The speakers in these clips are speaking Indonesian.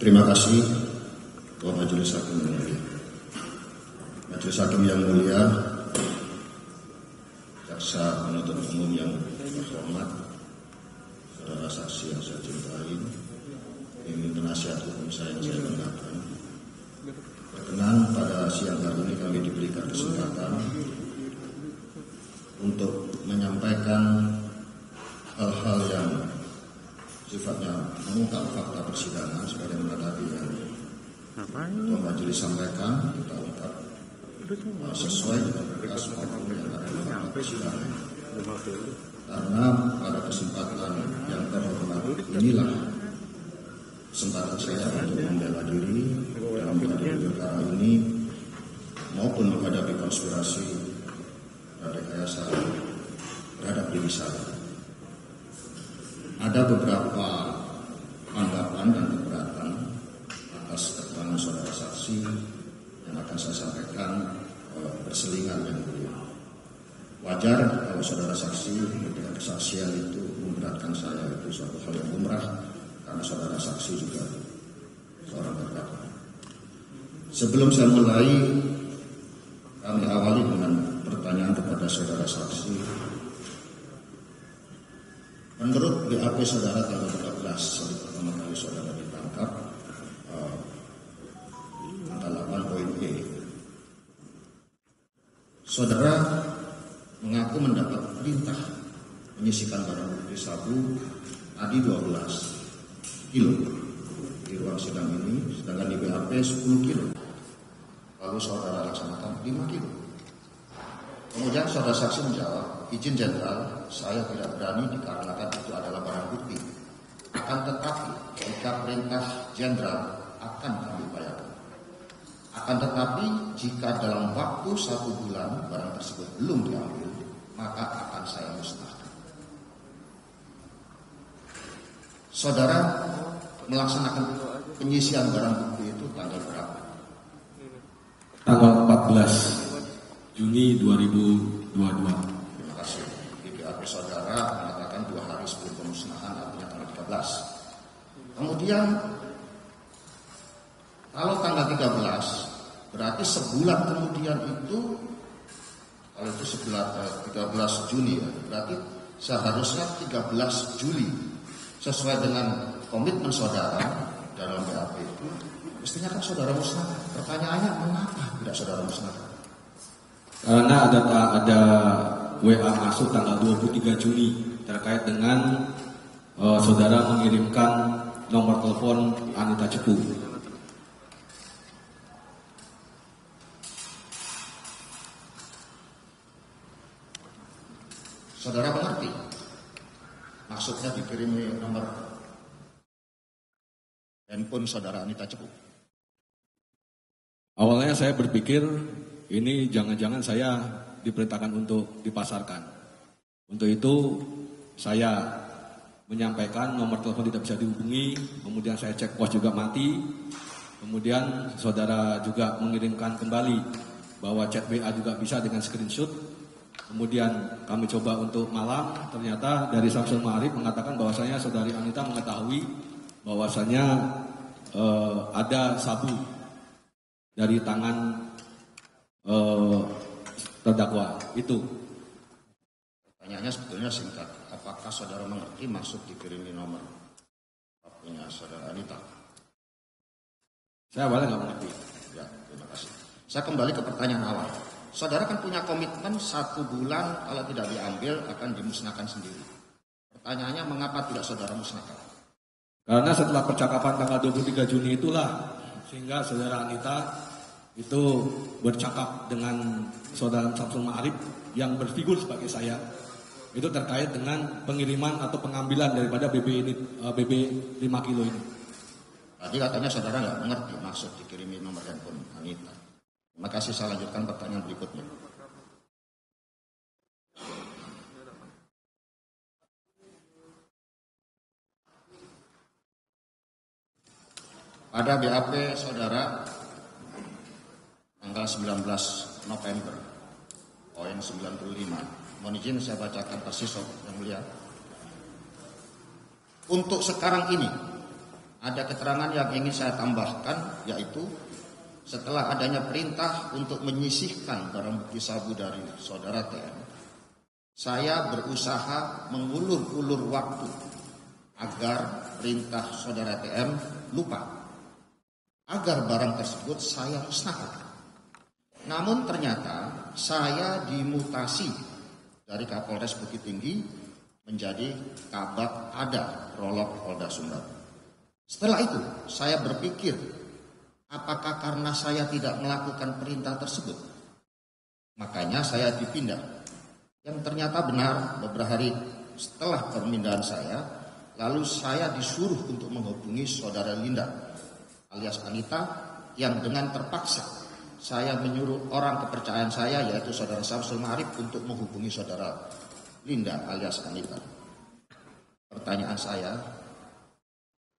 Terima kasih Ketua Majelis Hakim yang mulia. Majelis Hakim yang mulia, Jaksa penuntut umum yang terhormat, saudara saksi yang saya cintai, ini penasihat hukum saya yang saya banggakan. Berkenan pada siang hari ini kami diberikan kesempatan untuk menyampaikan hal-hal yang sifatnya mengungkap fakta persidangan sebagaimana tadi yang Ketua Majelis sampaikan kita ungkap. Uh, sesuai dengan berkas maupun yang ada di fakta persidangan. Karena pada kesempatan yang terhormat inilah kesempatan saya untuk membela diri dalam menghadapi perkara ini maupun menghadapi konspirasi dan rekayasa terhadap diri saya. Ada beberapa anggapan dan keberatan atas keterangan saudara saksi yang akan saya sampaikan eh, berselingan yang mulia. Wajar kalau saudara saksi memberikan kesaksian itu memberatkan saya itu suatu hal yang lumrah karena saudara saksi juga seorang terdakwa. Sebelum saya mulai, kami awali dengan pertanyaan kepada saudara saksi. Menurut BAP saudara tanggal 13 hari pertama kali saudara ditangkap, eh, tanggal 8 poin E. Saudara mengaku mendapat perintah menyisikan barang bukti sabu tadi 12 kilo di ruang sidang ini, sedangkan di BAP 10 kilo. Lalu saudara laksanakan 5 kilo. Kemudian saudara saksi menjawab, izin jenderal, saya tidak berani dikarenakan itu adalah barang bukti. Akan tetapi, jika perintah jenderal akan kami upayakan. Akan tetapi, jika dalam waktu satu bulan barang tersebut belum diambil, maka akan saya musnahkan. Saudara melaksanakan penyisian barang bukti itu tanggal berapa? tanggal 14 Juni 2022. Terima kasih. Di BAP saudara mengatakan dua hari sebelum pemusnahan artinya tanggal 13. Kemudian kalau tanggal 13 berarti sebulan kemudian itu kalau itu sebulan eh, 13 Juni ya, berarti seharusnya 13 Juli sesuai dengan komitmen saudara dalam BAP itu mestinya kan saudara musnahkan. Pertanyaannya mengapa tidak saudara musnahkan? Karena ada ada WA masuk tanggal 23 Juni terkait dengan eh, saudara mengirimkan nomor telepon Anita Cepu. Saudara mengerti? Maksudnya dikirimi nomor handphone saudara Anita Cepu. Awalnya saya berpikir ini jangan-jangan saya diperintahkan untuk dipasarkan. Untuk itu saya menyampaikan nomor telepon tidak bisa dihubungi, kemudian saya cek pos juga mati, kemudian saudara juga mengirimkan kembali bahwa chat WA juga bisa dengan screenshot, kemudian kami coba untuk malam, ternyata dari Samsul Ma'arif mengatakan bahwasanya saudari Anita mengetahui bahwasanya eh, ada sabu dari tangan eh, terdakwa itu. Pertanyaannya sebetulnya singkat. Apakah saudara mengerti maksud dikirimi nomor punya saudara Anita? Saya awalnya nggak mengerti. Ya, terima kasih. Saya kembali ke pertanyaan awal. Saudara kan punya komitmen satu bulan kalau tidak diambil akan dimusnahkan sendiri. Pertanyaannya mengapa tidak saudara musnahkan? Karena setelah percakapan tanggal 23 Juni itulah sehingga saudara Anita itu bercakap dengan saudara Samsul Ma'arif yang berfigur sebagai saya itu terkait dengan pengiriman atau pengambilan daripada BB ini eh, BB 5 kilo ini. Tadi katanya saudara nggak mengerti maksud dikirimi nomor handphone Anita. Terima kasih, saya lanjutkan pertanyaan berikutnya. Pada BAP saudara tanggal 19 November poin 95. Mohon izin saya bacakan persis yang mulia. Untuk sekarang ini ada keterangan yang ingin saya tambahkan yaitu setelah adanya perintah untuk menyisihkan barang bukti sabu dari saudara TM, saya berusaha mengulur-ulur waktu agar perintah saudara TM lupa, agar barang tersebut saya musnahkan. Namun ternyata saya dimutasi dari Kapolres Bukit Tinggi menjadi Kabak Ada Rolok Polda Sumbar. Setelah itu saya berpikir apakah karena saya tidak melakukan perintah tersebut makanya saya dipindah. Yang ternyata benar beberapa hari setelah pemindahan saya lalu saya disuruh untuk menghubungi saudara Linda alias Anita yang dengan terpaksa saya menyuruh orang kepercayaan saya yaitu saudara Samsul Marif untuk menghubungi saudara Linda alias Anita. Pertanyaan saya,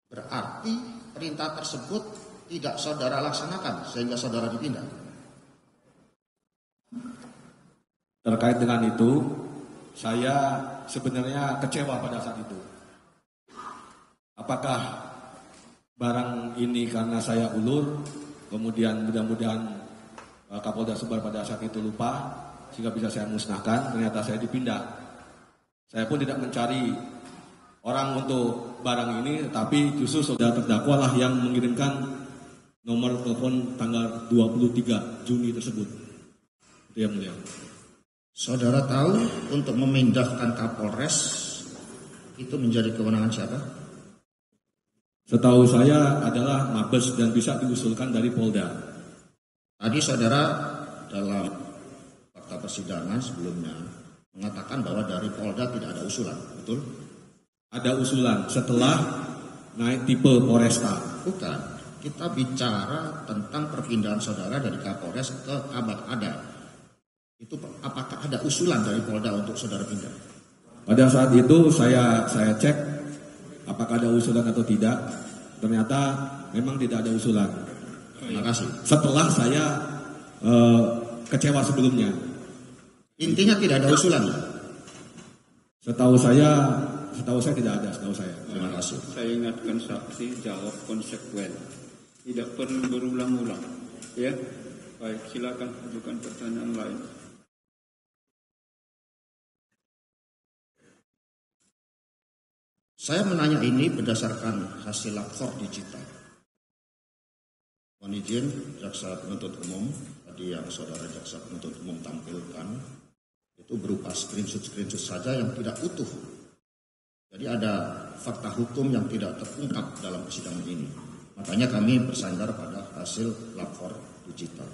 berarti perintah tersebut tidak saudara laksanakan sehingga saudara dipindah? Terkait dengan itu, saya sebenarnya kecewa pada saat itu. Apakah barang ini karena saya ulur, kemudian mudah-mudahan Kapolda Sumbar pada saat itu lupa, sehingga bisa saya musnahkan, ternyata saya dipindah. Saya pun tidak mencari orang untuk barang ini, tapi justru saudara terdakwa lah yang mengirimkan nomor telepon tanggal 23 Juni tersebut. Itu yang mulia. Saudara tahu untuk memindahkan Kapolres itu menjadi kewenangan siapa? Setahu saya adalah Mabes dan bisa diusulkan dari Polda. Tadi saudara dalam fakta persidangan sebelumnya mengatakan bahwa dari Polda tidak ada usulan, betul? Ada usulan setelah naik tipe Polresta. Bukan. Kita bicara tentang perpindahan saudara dari Kapolres ke Kabak Ada. Itu apakah ada usulan dari Polda untuk saudara pindah? Pada saat itu saya saya cek apakah ada usulan atau tidak. Ternyata memang tidak ada usulan. Terima kasih. Setelah saya eh, kecewa sebelumnya. Intinya tidak ada usulan. Setahu saya setahu saya tidak ada, setahu saya. Terima kasih. Saya ingatkan saksi jawab konsekuen. Tidak perlu berulang-ulang. Ya. Baik, silakan ajukan pertanyaan lain. Saya menanya ini berdasarkan hasil lapor digital. Mohon izin, jaksa penuntut umum, tadi yang saudara jaksa penuntut umum tampilkan, itu berupa screenshot-screenshot saja yang tidak utuh. Jadi ada fakta hukum yang tidak terungkap dalam persidangan ini. Makanya kami bersandar pada hasil lapor digital.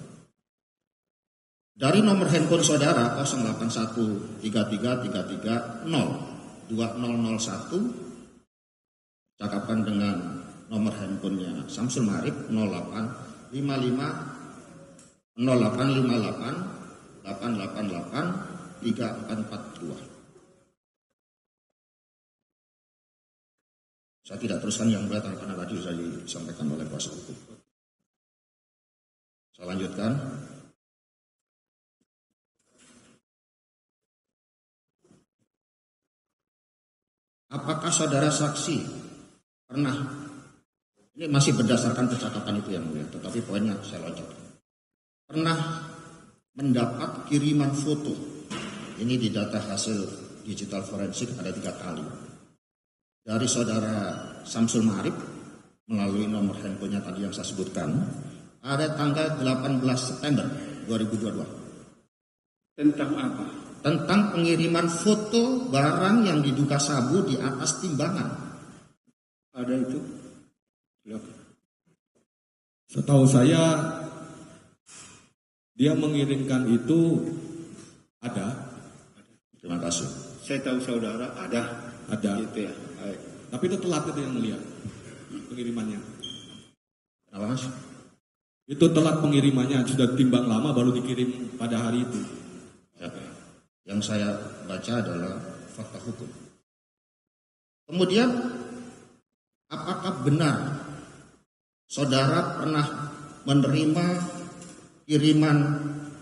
Dari nomor handphone saudara 081333302001 cakapan dengan nomor handphonenya Samsul Marif 08 55 0858 888 3442. Saya tidak teruskan yang berat karena tadi sudah disampaikan oleh kuasa hukum. Saya lanjutkan. Apakah saudara saksi pernah ini masih berdasarkan percakapan itu yang mulia, tetapi poinnya saya lanjutkan. Pernah mendapat kiriman foto. Ini di data hasil digital forensik ada tiga kali. Dari saudara Samsul Marif melalui nomor handphonenya tadi yang saya sebutkan. Ada tanggal 18 September 2022 Tentang apa? tentang pengiriman foto barang yang diduga sabu di atas timbangan. Ada itu? Setahu saya dia mengirimkan itu ada, Terima kasih. Saya tahu saudara ada. ada. Gitu ya. Baik. Tapi itu telat itu yang mulia pengirimannya. Kenapa mas? Itu telat pengirimannya sudah timbang lama baru dikirim pada hari itu. Ya. Yang saya baca adalah fakta hukum. Kemudian, apakah benar saudara pernah menerima kiriman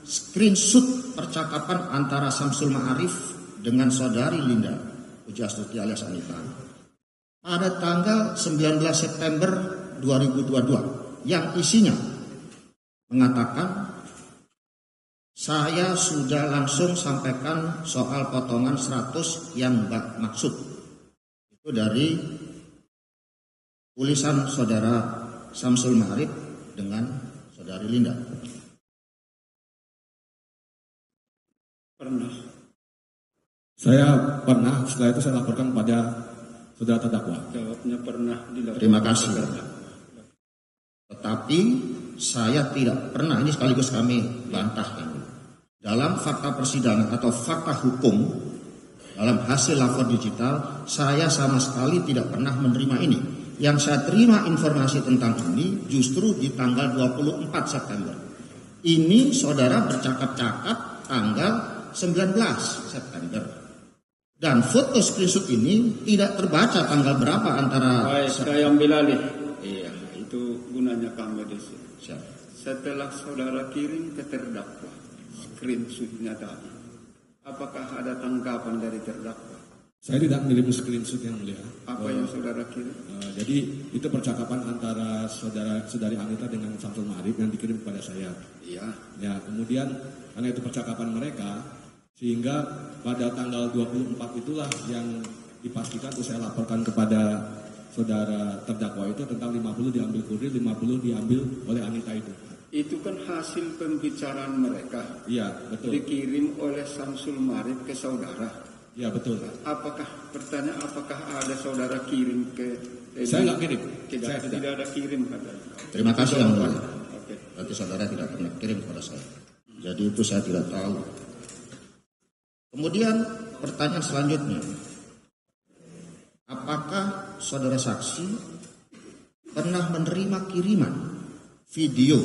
screenshot percakapan antara Samsul Ma'arif dengan saudari Linda Puji Astuti alias Anita pada tanggal 19 September 2022 yang isinya mengatakan saya sudah langsung sampaikan soal potongan 100 yang Mbak maksud. Itu dari tulisan saudara Samsul Marif dengan saudari Linda. Pernah. Saya pernah setelah itu saya laporkan pada saudara terdakwa. Jawabnya pernah dilakukan. Terima kasih. Tetapi saya tidak pernah, ini sekaligus kami bantah yang mulia. Dalam fakta persidangan atau fakta hukum, dalam hasil lapor digital, saya sama sekali tidak pernah menerima ini. Yang saya terima informasi tentang ini justru di tanggal 24 September. Ini saudara bercakap-cakap tanggal 19 September. Dan foto screenshot ini tidak terbaca tanggal berapa antara Baik, saya ambil alih. Iya, itu gunanya kami di sini. Setelah saudara kirim ke terdakwa, screenshotnya tadi, apakah ada tanggapan dari terdakwa? Saya tidak mengirim screenshot yang mulia. Apa yang saudara kirim? Eh, jadi itu percakapan antara saudara saudari Anita dengan Samsul Marif yang dikirim kepada saya. Iya. Ya, kemudian karena itu percakapan mereka sehingga pada tanggal 24 itulah yang dipastikan itu saya laporkan kepada saudara terdakwa itu tentang 50 diambil kurir, 50 diambil oleh Anita itu. Itu kan hasil pembicaraan mereka. Iya, betul. Dikirim oleh Samsul Marif ke saudara. Iya, betul. Apakah pertanyaan apakah ada saudara kirim ke eh, Saya nggak kirim. Tidak, Saya tidak. tidak. ada kirim katanya. Terima kasih yang mulia. Oke. Berarti saudara tidak pernah kirim kepada saya. Jadi itu saya tidak tahu. Kemudian pertanyaan selanjutnya. Apakah saudara saksi pernah menerima kiriman video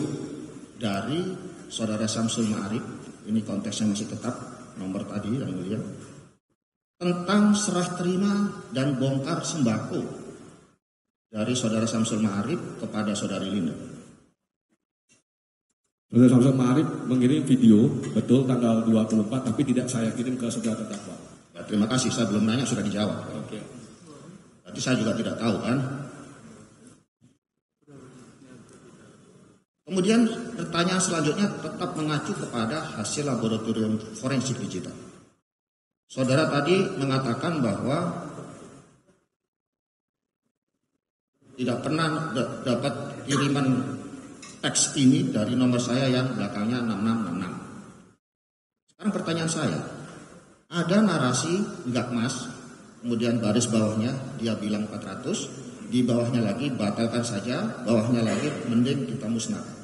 dari saudara Samsul Ma'arif, ini konteksnya masih tetap nomor tadi yang mulia, tentang serah terima dan bongkar sembako dari saudara Samsul Ma'arif kepada saudari Linda. Saudara Samsul Marif mengirim video betul tanggal 24 tapi tidak saya kirim ke saudara terdakwa. Ya, terima kasih, saya belum nanya sudah dijawab. Oke. Berarti saya juga tidak tahu kan. Kemudian pertanyaan selanjutnya tetap mengacu kepada hasil laboratorium forensik digital. Saudara tadi mengatakan bahwa tidak pernah da- dapat kiriman teks ini dari nomor saya yang belakangnya 6666. Sekarang pertanyaan saya, ada narasi enggak mas, kemudian baris bawahnya dia bilang 400, di bawahnya lagi batalkan saja, bawahnya lagi mending kita musnahkan.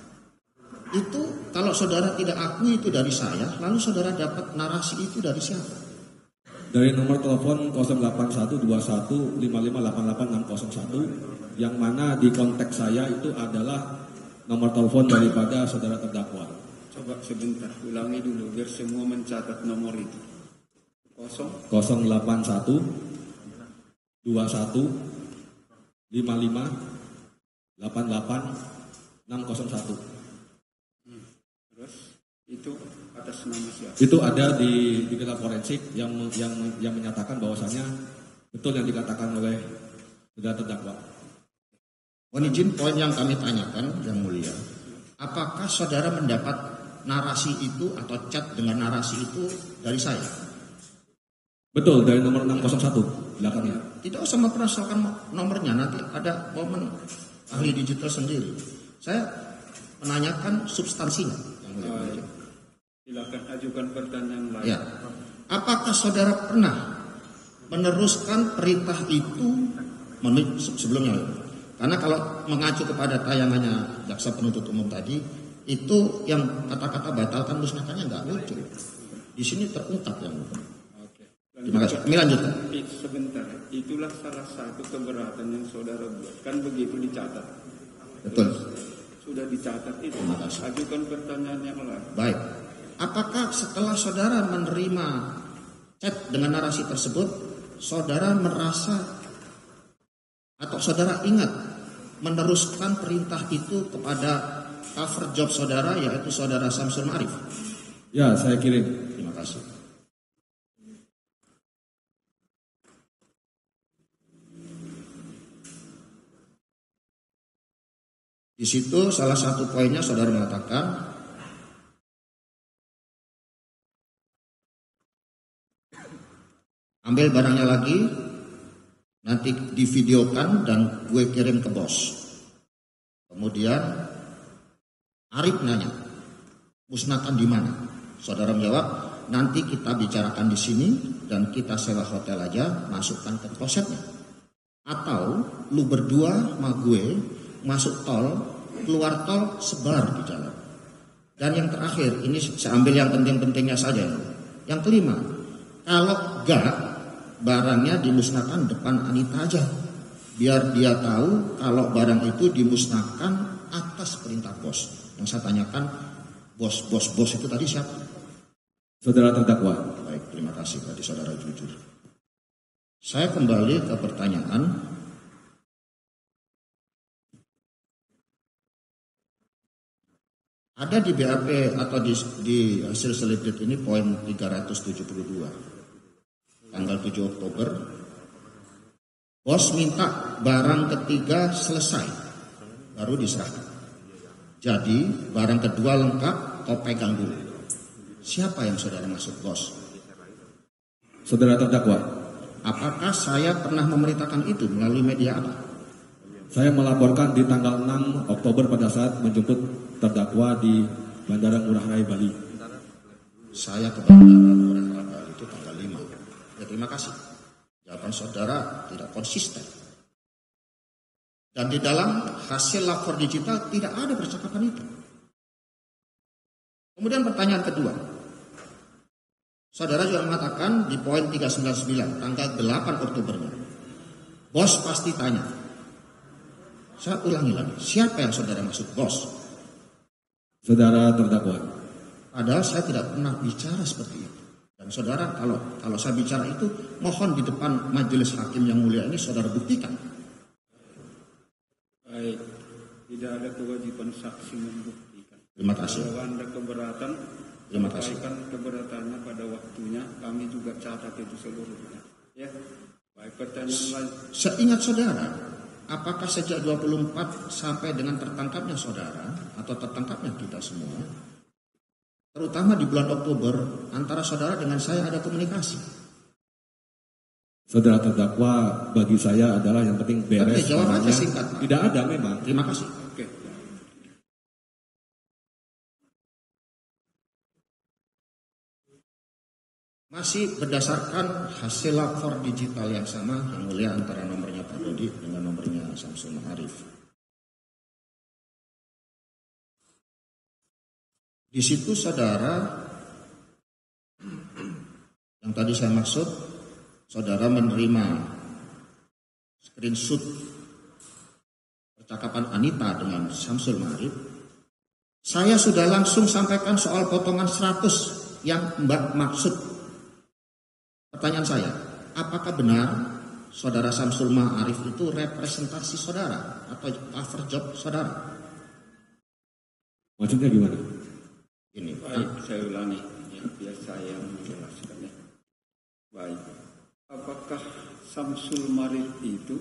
Itu kalau saudara tidak akui itu dari saya, lalu saudara dapat narasi itu dari siapa? Dari nomor telepon 081215588601 yang mana di konteks saya itu adalah nomor telepon daripada saudara terdakwa. Coba sebentar, ulangi dulu biar semua mencatat nomor itu. Kosong 081 21 55 88 601. terus itu atas nama siapa? Itu ada di di gelar forensik yang yang yang menyatakan bahwasanya betul yang dikatakan oleh saudara terdakwa. Mohon izin poin yang kami tanyakan yang mulia, apakah saudara mendapat narasi itu atau chat dengan narasi itu dari saya? Betul dari nomor 601 belakangnya. Tidak usah mempersoalkan nomornya, nanti ada momen ahli digital sendiri. Saya menanyakan substansinya. Yang mulia. Silakan ajukan pertanyaan lain. Ya. Apakah saudara pernah meneruskan perintah itu sebelumnya? Karena kalau mengacu kepada tayangannya jaksa penuntut umum tadi, itu yang kata-kata batalkan musnahkannya nggak muncul. Di sini terungkap yang Oke. Terima kasih. Kami lanjutkan. It- Sebentar, itulah salah satu keberatan yang saudara buat. Kan begitu dicatat. Betul. Sudah dicatat itu. Terima kasih. Ajukan pertanyaan yang lain. Baik. Apakah setelah saudara menerima chat dengan narasi tersebut, saudara merasa atau saudara ingat meneruskan perintah itu kepada cover job saudara yaitu saudara Samsul Marif? Ya, saya kirim. Terima kasih. Di situ salah satu poinnya saudara mengatakan ambil barangnya lagi, nanti divideokan dan gue kirim ke bos. Kemudian Arif nanya, musnahkan di mana? Saudara menjawab, nanti kita bicarakan di sini dan kita sewa hotel aja, masukkan ke klosetnya. Atau lu berdua sama gue masuk tol, keluar tol, sebar di jalan. Dan yang terakhir, ini saya ambil yang penting-pentingnya saja. Yang kelima, kalau enggak, barangnya dimusnahkan depan Anita aja. Biar dia tahu kalau barang itu dimusnahkan atas perintah bos. Yang saya tanyakan, bos, bos, bos itu tadi siapa? Saudara terdakwa. Baik, terima kasih tadi saudara jujur. Saya kembali ke pertanyaan. Ada di BAP atau di, di hasil selipit ini poin 372. Tanggal 7 Oktober. Bos minta barang ketiga selesai. Baru diserahkan. Jadi barang kedua lengkap, kau pegang dulu. Siapa yang saudara maksud bos? Saudara terdakwa. Apakah saya pernah memberitakan itu melalui media apa? Saya melaporkan di tanggal 6 Oktober pada saat menjemput terdakwa di Bandara Ngurah Rai Bali. Saya ke Bandara Ngurah Rai itu tanggal 5. Ya terima kasih. Jawaban saudara tidak konsisten. Dan di dalam hasil lapor digital tidak ada percakapan itu. Kemudian pertanyaan kedua. Saudara juga mengatakan di poin 399 tanggal 8 Oktobernya. Bos pasti tanya. Saya ulangi lagi, siapa yang saudara maksud bos? Saudara terdakwa. Padahal saya tidak pernah bicara seperti itu. Dan saudara kalau kalau saya bicara itu mohon di depan majelis hakim yang mulia ini saudara buktikan. Baik, tidak ada kewajiban saksi membuktikan. Terima kasih. Kalau anda keberatan, Terima kasih. sampaikan keberatannya pada waktunya. Kami juga catat itu seluruhnya. Ya, baik pertanyaan lain. Seingat saudara, apakah sejak 24 sampai dengan tertangkapnya saudara atau tertangkapnya kita semua, terutama di bulan Oktober, antara saudara dengan saya ada komunikasi? Saudara terdakwa bagi saya adalah yang penting beres. Oke, jawab aja singkat, Pak. Tidak ada memang. Terima kasih. Oke. Masih berdasarkan hasil lapor digital yang sama, yang mulia antara nomornya Pak Dodi dengan nomornya Samsul Ma'arif. Di situ saudara, yang tadi saya maksud, saudara menerima screenshot percakapan Anita dengan Samsul Ma'arif. Saya sudah langsung sampaikan soal potongan 100 yang Mbak maksud Pertanyaan saya, apakah benar saudara Samsul Ma'arif itu representasi saudara atau cover job saudara? Maksudnya gimana? Ini, Baik, saya ulangi. Ya, biar saya menjelaskan ya. Baik. Apakah Samsul Marid itu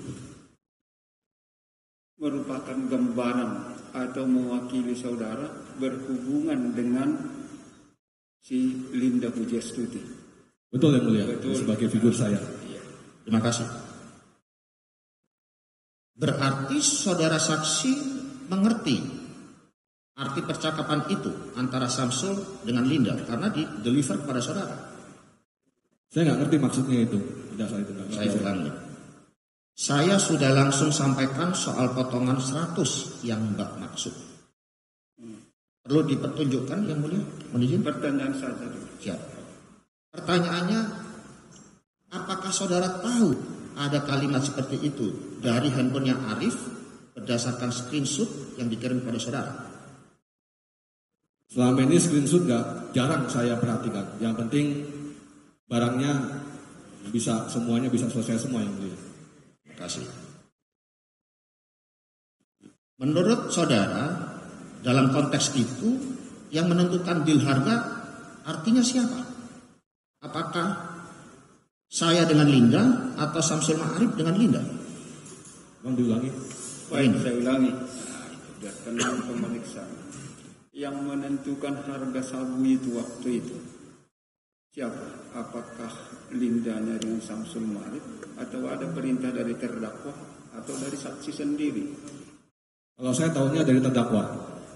merupakan gambaran atau mewakili saudara berhubungan dengan si Linda Pujastuti? Betul yang mulia. Betul. Sebagai figur saya. Iya. terima kasih. Berarti saudara saksi mengerti arti percakapan itu antara Samsul dengan Linda karena di deliver kepada saudara. Saya nggak ngerti maksudnya itu. Tidak saya itu nggak Saya ulangi. Saya sudah langsung sampaikan soal potongan 100 yang Mbak maksud. Perlu dipertunjukkan yang mulia? Izin. Pertanyaan saja. Siap. Pertanyaannya, apakah saudara tahu ada kalimat seperti itu dari handphonenya Arif berdasarkan screenshot yang dikirim kepada saudara? Selama ini screenshot nggak jarang saya perhatikan. Yang penting barangnya bisa semuanya bisa selesai semua yang mulia. Terima kasih. Menurut saudara, dalam konteks itu yang menentukan deal harga artinya siapa? Apakah saya dengan Linda atau Samsul Ma'arif dengan Linda? Bang diulangi. Baik, Ini. saya ulangi. Nah, itu. dengan pemeriksaan yang menentukan harga sabu itu waktu itu siapa? Apakah lindanya dengan Samsul Marif atau ada perintah dari terdakwa atau dari saksi sendiri? Kalau saya tahunya dari terdakwa.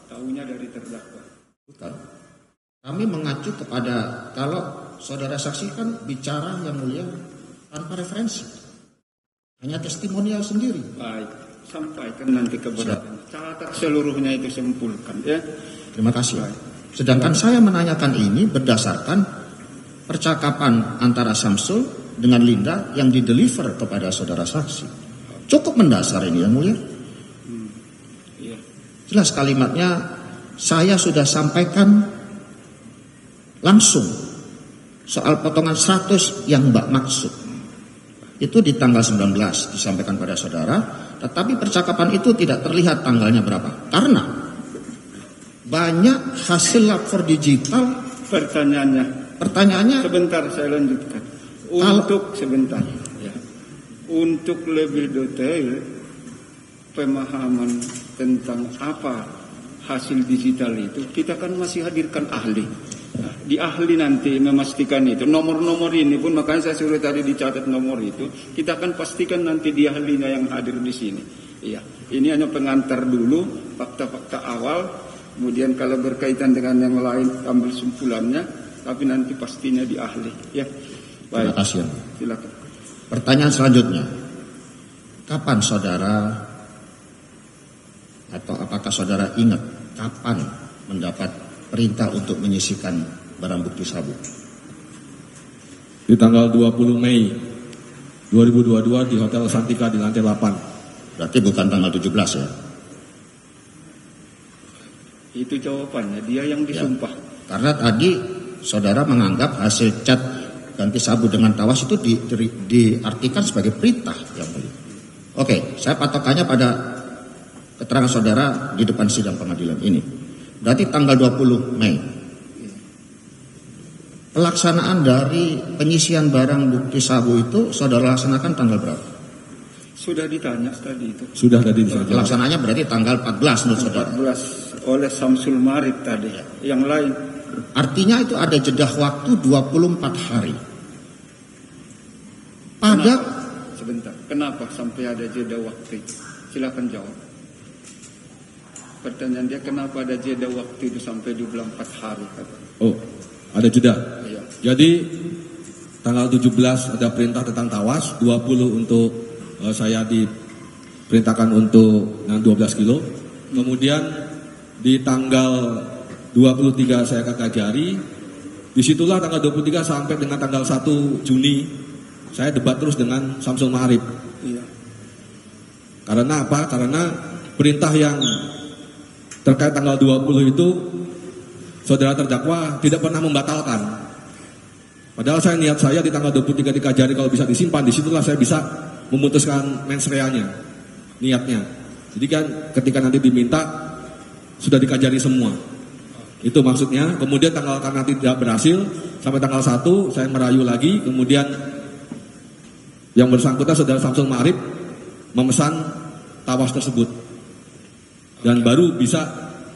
Tahunya dari terdakwa. Bukan. Kami mengacu kepada kalau saudara saksi kan bicara yang mulia tanpa referensi. Hanya testimonial sendiri. Baik, sampaikan nanti keberatan. Catat seluruhnya itu simpulkan ya. Terima kasih. Sedangkan saya menanyakan ini berdasarkan percakapan antara Samsul dengan Linda yang dideliver kepada saudara saksi. Cukup mendasar ini yang mulia. Iya. Jelas kalimatnya saya sudah sampaikan langsung soal potongan 100 yang Mbak maksud. Itu di tanggal 19 disampaikan pada saudara, tetapi percakapan itu tidak terlihat tanggalnya berapa. Karena banyak hasil lapor digital Pertanyaannya, pertanyaannya sebentar saya lanjutkan. Untuk sebentar, ya. Untuk lebih detail pemahaman tentang apa hasil digital itu, kita kan masih hadirkan ahli. Nah, di ahli nanti memastikan itu nomor-nomor ini pun makanya saya suruh tadi dicatat nomor itu kita akan pastikan nanti di ahlinya yang hadir di sini iya ini hanya pengantar dulu fakta-fakta awal kemudian kalau berkaitan dengan yang lain ambil simpulannya tapi nanti pastinya di ahli ya Terima baik kasih. Yang. silakan Pertanyaan selanjutnya. Kapan saudara atau apakah saudara ingat kapan mendapat perintah untuk menyisikan barang bukti sabu? Di tanggal 20 Mei 2022 di Hotel Santika di lantai 8. Berarti bukan tanggal 17 ya. Itu jawabannya dia yang disumpah Karena tadi saudara menganggap hasil cat ganti sabu dengan tawas itu di, di- diartikan sebagai perintah yang mulia. Oke, saya patokannya pada keterangan saudara di depan sidang pengadilan ini. Berarti tanggal 20 Mei. Pelaksanaan dari penyisian barang bukti sabu itu saudara laksanakan tanggal berapa? sudah ditanya tadi itu Sudah tadi. Pelaksananya berarti tanggal 14 menurut saudara. 14 oleh Samsul Marif tadi yang lain Artinya itu ada jeda waktu 24 hari. Pada Kenapa? Sebentar, kenapa sampai ada jeda waktu itu? Silakan jawab. Pertanyaan dia kenapa ada jeda waktu itu sampai 24 hari? Oh, ada jeda. Iya. Jadi tanggal 17 ada perintah tentang tawas, 20 untuk eh, saya diperintahkan untuk dengan 12 kilo. Kemudian di tanggal 23 saya ke Kajari. Di situlah tanggal 23 sampai dengan tanggal 1 Juni saya debat terus dengan Samsul Maharib. Iya. Karena apa? Karena perintah yang terkait tanggal 20 itu saudara terdakwa tidak pernah membatalkan. Padahal saya niat saya di tanggal 23 di Kajari kalau bisa disimpan, di situlah saya bisa memutuskan mens rea-nya, niatnya. Jadi kan ketika nanti diminta sudah dikajari semua. Itu maksudnya. Kemudian tanggal karena tidak berhasil sampai tanggal 1 saya merayu lagi, kemudian yang bersangkutan saudara Samsul Ma'arif memesan tawas tersebut dan baru bisa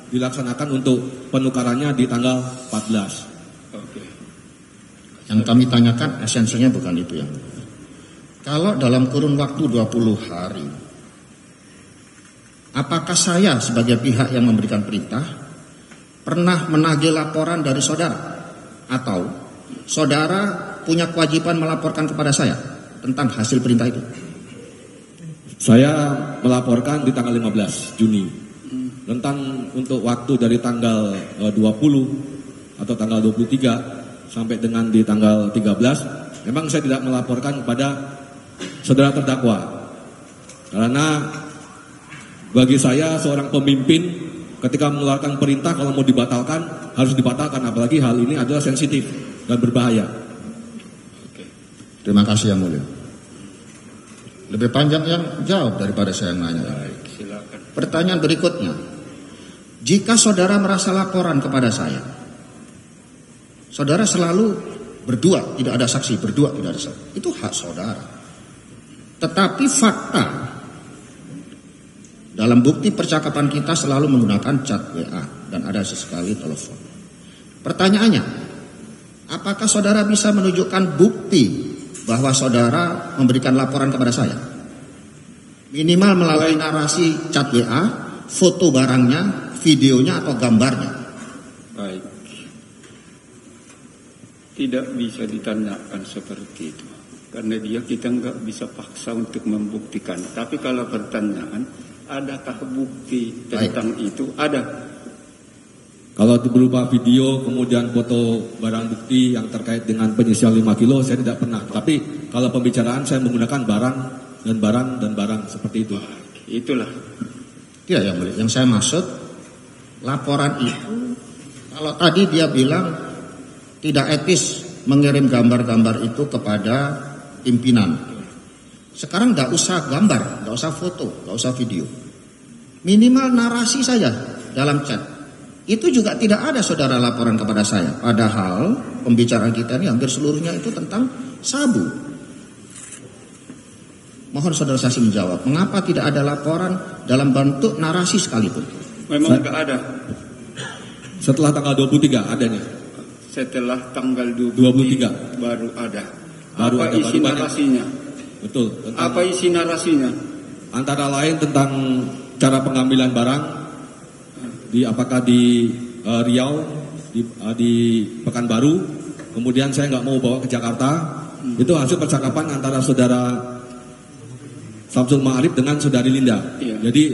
dilaksanakan untuk penukarannya di tanggal 14. Oke. yang kami tanyakan esensinya bukan itu yang. Kalau dalam kurun waktu 20 hari, apakah saya sebagai pihak yang memberikan perintah pernah menagih laporan dari saudara atau saudara punya kewajiban melaporkan kepada saya tentang hasil perintah itu? Saya melaporkan di tanggal 15 Juni. Tentang untuk waktu dari tanggal eh, 20 atau tanggal 23 sampai dengan di tanggal 13, memang saya tidak melaporkan kepada saudara terdakwa. Karena bagi saya seorang pemimpin ketika mengeluarkan perintah kalau mau dibatalkan harus dibatalkan apalagi hal ini adalah sensitif dan berbahaya. Terima kasih yang mulia. Lebih panjang yang jawab daripada saya yang nanya. Baik, silakan. Pertanyaan berikutnya, jika saudara merasa laporan kepada saya, saudara selalu berdua, tidak ada saksi, berdua tidak ada saksi. Itu hak saudara. Tetapi fakta Dalam bukti percakapan kita selalu menggunakan chat WA dan ada sesekali telepon. Pertanyaannya, apakah saudara bisa menunjukkan bukti bahwa saudara memberikan laporan kepada saya? Minimal melalui narasi chat WA, foto barangnya, videonya atau gambarnya. Baik. Tidak bisa ditanyakan seperti itu. Karena dia kita nggak bisa paksa untuk membuktikan. Tapi kalau pertanyaan, adakah bukti tentang itu? Ada. Kalau berupa video kemudian foto barang bukti yang terkait dengan penyisian 5 kilo saya tidak pernah. Tapi kalau pembicaraan saya menggunakan barang dan barang dan barang seperti itu. Itulah. Tidak yang. Yang saya maksud laporan itu kalau tadi dia bilang tidak etis mengirim gambar-gambar itu kepada pimpinan. Sekarang nggak usah gambar, nggak usah foto, nggak usah video. Minimal narasi saja dalam chat. Itu juga tidak ada saudara laporan kepada saya. Padahal pembicaraan kita ini hampir seluruhnya itu tentang sabu. Mohon saudara saksi menjawab, mengapa tidak ada laporan dalam bentuk narasi sekalipun? Memang nggak ada. Setelah tanggal 23 adanya. Setelah tanggal 23, 23. baru ada. Baru Apa ada, isi baru banyak. Betul. Tentang, Apa isi narasinya? Antara lain tentang cara pengambilan barang di apakah di eh, Riau, di, eh, di Pekanbaru, kemudian saya nggak mau bawa ke Jakarta. Itu hasil percakapan antara saudara Samsul Ma'arif dengan saudari Linda. Iya. Jadi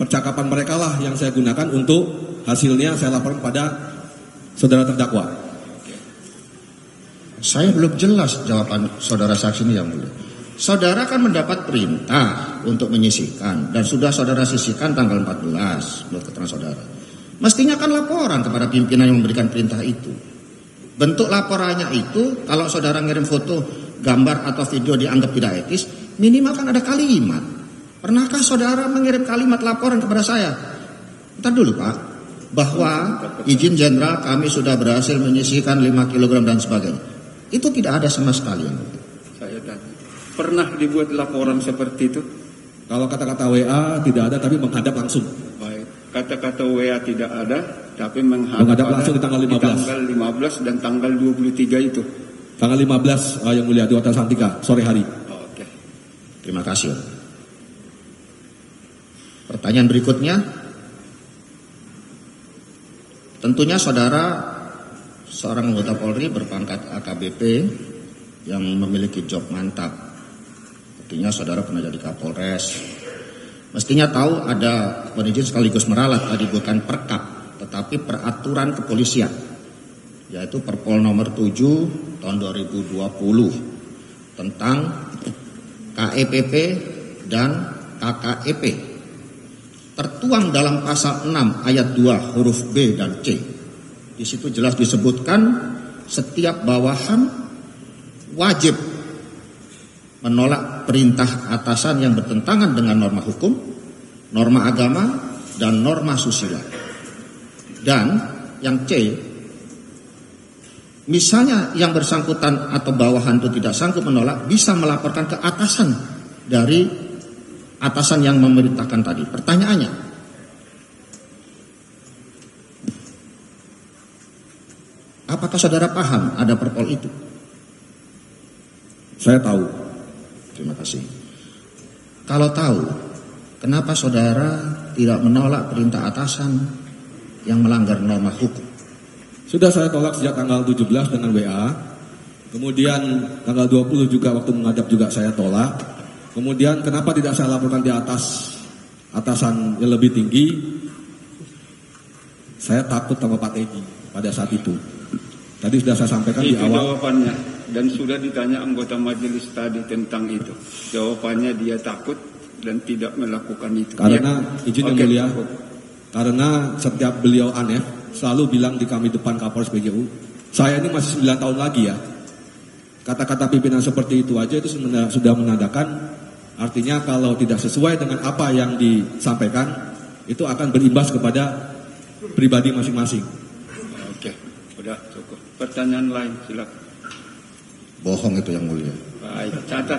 percakapan mereka lah yang saya gunakan untuk hasilnya saya laporkan pada saudara terdakwa. Saya belum jelas jawaban saudara saksi ini yang mulia. Saudara kan mendapat perintah untuk menyisihkan dan sudah saudara sisihkan tanggal 14 menurut keterangan saudara. Mestinya kan laporan kepada pimpinan yang memberikan perintah itu. Bentuk laporannya itu kalau saudara ngirim foto, gambar atau video dianggap tidak etis, minimal kan ada kalimat. Pernahkah saudara mengirim kalimat laporan kepada saya? Ntar dulu Pak, bahwa izin jenderal kami sudah berhasil menyisihkan 5 kg dan sebagainya. Itu tidak ada sama sekali. yang mulia. Saya tanya. Pernah dibuat laporan seperti itu? Kalau kata-kata WA tidak ada tapi menghadap langsung. Baik. Kata-kata WA tidak ada, tapi menghadap, Menghadap ada langsung di tanggal 15. tanggal 15 dan tanggal 23 itu. Tanggal 15 eh, yang mulia di Hotel Santika sore hari. Oke. Terima kasih. Pertanyaan berikutnya, tentunya saudara seorang anggota Polri berpangkat AKBP yang memiliki job mantap. Artinya saudara pernah jadi Kapolres. Mestinya tahu ada penizin sekaligus meralat tadi bukan perkap, tetapi peraturan kepolisian yaitu Perpol nomor 7 tahun 2020 tentang KEPP dan KKEP tertuang dalam pasal 6 ayat 2 huruf B dan C. Di situ jelas disebutkan setiap bawahan wajib menolak perintah atasan yang bertentangan dengan norma hukum, norma agama, dan norma susila. Dan yang C, misalnya yang bersangkutan atau bawahan itu tidak sanggup menolak, bisa melaporkan ke atasan dari atasan yang memerintahkan tadi. Pertanyaannya, apakah saudara paham ada perpol itu? Saya tahu. Terima kasih. Kalau tahu, kenapa saudara tidak menolak perintah atasan yang melanggar norma hukum? Sudah saya tolak sejak tanggal 17 dengan WA. Kemudian tanggal 20 juga waktu menghadap juga saya tolak. Kemudian kenapa tidak saya laporkan di atas atasan yang lebih tinggi? Saya takut sama Pak Teddy pada saat itu. Tadi sudah saya sampaikan di Itu awal. jawabannya. Dan sudah ditanya anggota majelis tadi tentang itu. Jawabannya dia takut dan tidak melakukan itu. Karena Ya. izin yang mulia, karena setiap beliau aneh selalu bilang di kami depan Kapolres PGU, saya ini masih 9 tahun lagi ya. Kata-kata pimpinan seperti itu aja itu sudah menandakan artinya kalau tidak sesuai dengan apa yang disampaikan itu akan berimbas kepada pribadi masing-masing. Oke, udah cukup. Pertanyaan lain silakan. Bohong itu yang mulia. Baik, catat.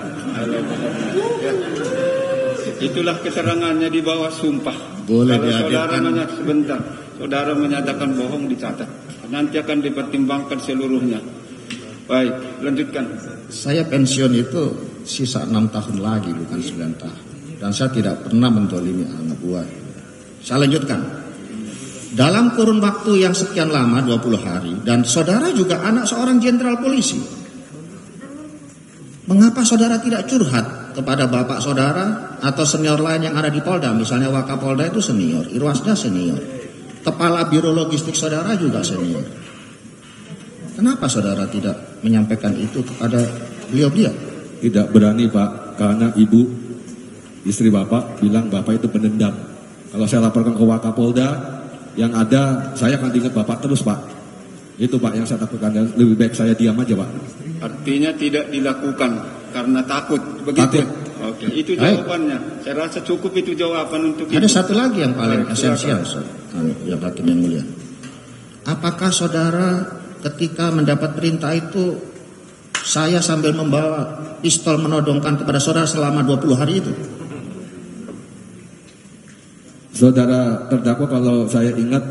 Itulah keterangannya di bawah sumpah. Boleh Kalau saudara menyatakan sebentar, saudara menyatakan bohong dicatat. Nanti akan dipertimbangkan seluruhnya. Baik, lanjutkan. Saya pensiun itu sisa enam tahun lagi bukan 9 tahun. Dan saya tidak pernah mendolimi anak buah. Saya lanjutkan. Dalam kurun waktu yang sekian lama 20 hari dan saudara juga anak seorang jenderal polisi. Mengapa saudara tidak curhat kepada bapak saudara atau senior lain yang ada di Polda? Misalnya Wakapolda itu senior, Irwasda senior. Kepala Biro Logistik saudara juga senior. Kenapa saudara tidak menyampaikan itu kepada beliau-beliau? Tidak berani Pak, karena ibu istri Bapak bilang Bapak itu pendendam. Kalau saya laporkan ke Wakapolda, yang ada saya akan ingat Bapak terus Pak. Itu Pak yang saya takutkan. Lebih baik saya diam aja Pak. Artinya tidak dilakukan karena takut, begitu? Takut. Oke, itu Baik. jawabannya. Saya rasa cukup itu jawaban untuk Ada itu. satu lagi yang paling Baik, esensial. Anu, yang hakim yang mulia. Apakah saudara ketika mendapat perintah itu saya sambil membawa pistol menodongkan kepada saudara selama 20 hari itu? Saudara terdakwa kalau saya ingat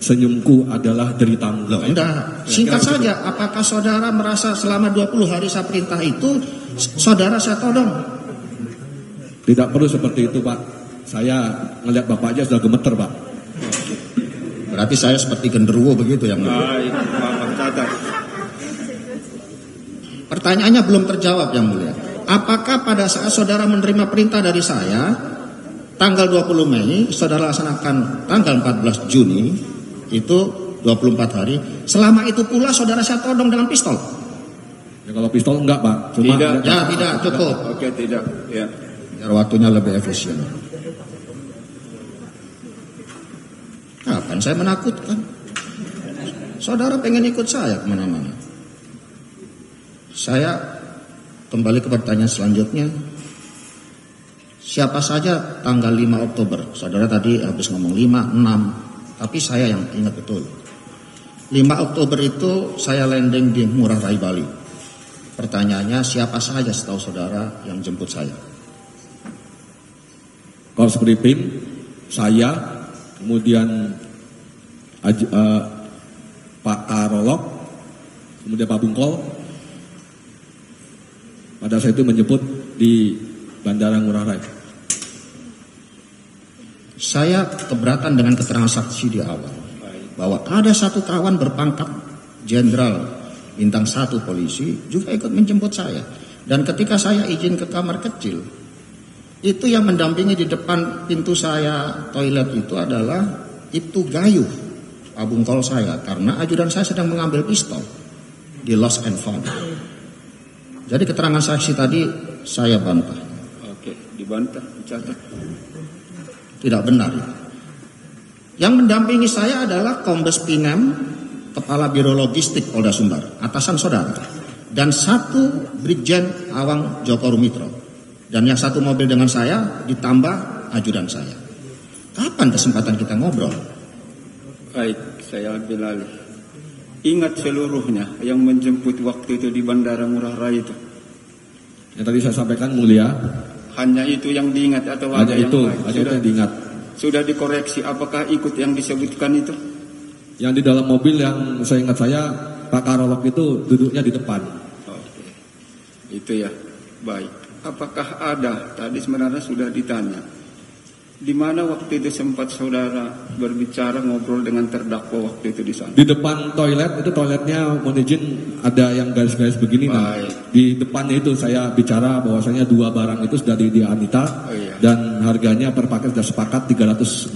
senyumku adalah deritamu. Loh, enggak. Singkat saja, apakah saudara merasa selama 20 hari saya perintah itu saudara saya todong? Tidak perlu seperti itu Pak. Saya ngelihat Bapak aja sudah gemeter Pak. Berarti saya seperti genderuwo begitu yang mulia. Baik, Bapak catat. Pertanyaannya belum terjawab yang mulia. Apakah pada saat saudara menerima perintah dari saya tanggal 20 Mei saudara laksanakan tanggal 14 Juni itu 24 hari. Selama itu pula saudara saya todong dengan pistol. Ya kalau pistol enggak Pak. Cuma Tidak. ya tidak. Cukup. Oke, tidak. Ya. biar waktunya lebih efisien. Kapan saya menakutkan? Saudara pengen ikut saya ke mana-mana. Saya kembali ke pertanyaan selanjutnya. Siapa saja tanggal 5 Oktober? Saudara tadi habis ngomong 5, 6 tapi saya yang ingat betul. 5 Oktober itu saya landing di Murah Rai Bali. Pertanyaannya siapa saja setahu saudara yang jemput saya? Kalau PIM, saya, kemudian eh, Pak Karolok, kemudian Pak Bungkol, pada saat itu menjemput di Bandara Ngurah Rai. Saya keberatan dengan keterangan saksi di awal bahwa ada satu kawan berpangkat jenderal bintang satu polisi juga ikut menjemput saya. Dan ketika saya izin ke kamar kecil, itu yang mendampingi di depan pintu saya toilet itu adalah Ibtu Gayuh, abungkol saya, karena ajudan saya sedang mengambil pistol di Lost and Found. Jadi keterangan saksi tadi saya bantah, Oke, dibantah, dicatat. Tidak benar. Yang mendampingi saya adalah Kombes Pinem, Kepala Biro Logistik Polda Sumbar, atasan saudara. Dan satu Brigjen Awang Joko Rumitro. Dan yang satu mobil dengan saya ditambah ajudan saya. Kapan kesempatan kita ngobrol? Baik, saya ambil alih. Ingat seluruhnya yang menjemput waktu itu di Bandara Ngurah Rai itu. Yang tadi saya sampaikan mulia, Hanya itu yang diingat atau ada hanya yang itu, lain? hanya itu Sudah, yang diingat. sudah dikoreksi, apakah ikut yang disebutkan itu? Yang di dalam mobil yang saya ingat saya, Pak Karolok itu duduknya di depan. Oke, itu ya. Baik. Apakah ada? Tadi sebenarnya sudah ditanya. Di mana waktu itu sempat saudara berbicara ngobrol dengan terdakwa waktu itu di sana? Di depan toilet itu toiletnya mohon izin ada yang garis-garis begini nah. Baik. Di depannya itu saya bicara bahwasanya dua barang itu sudah di, di Anita Oh, iya. dan harganya per paket sudah sepakat 360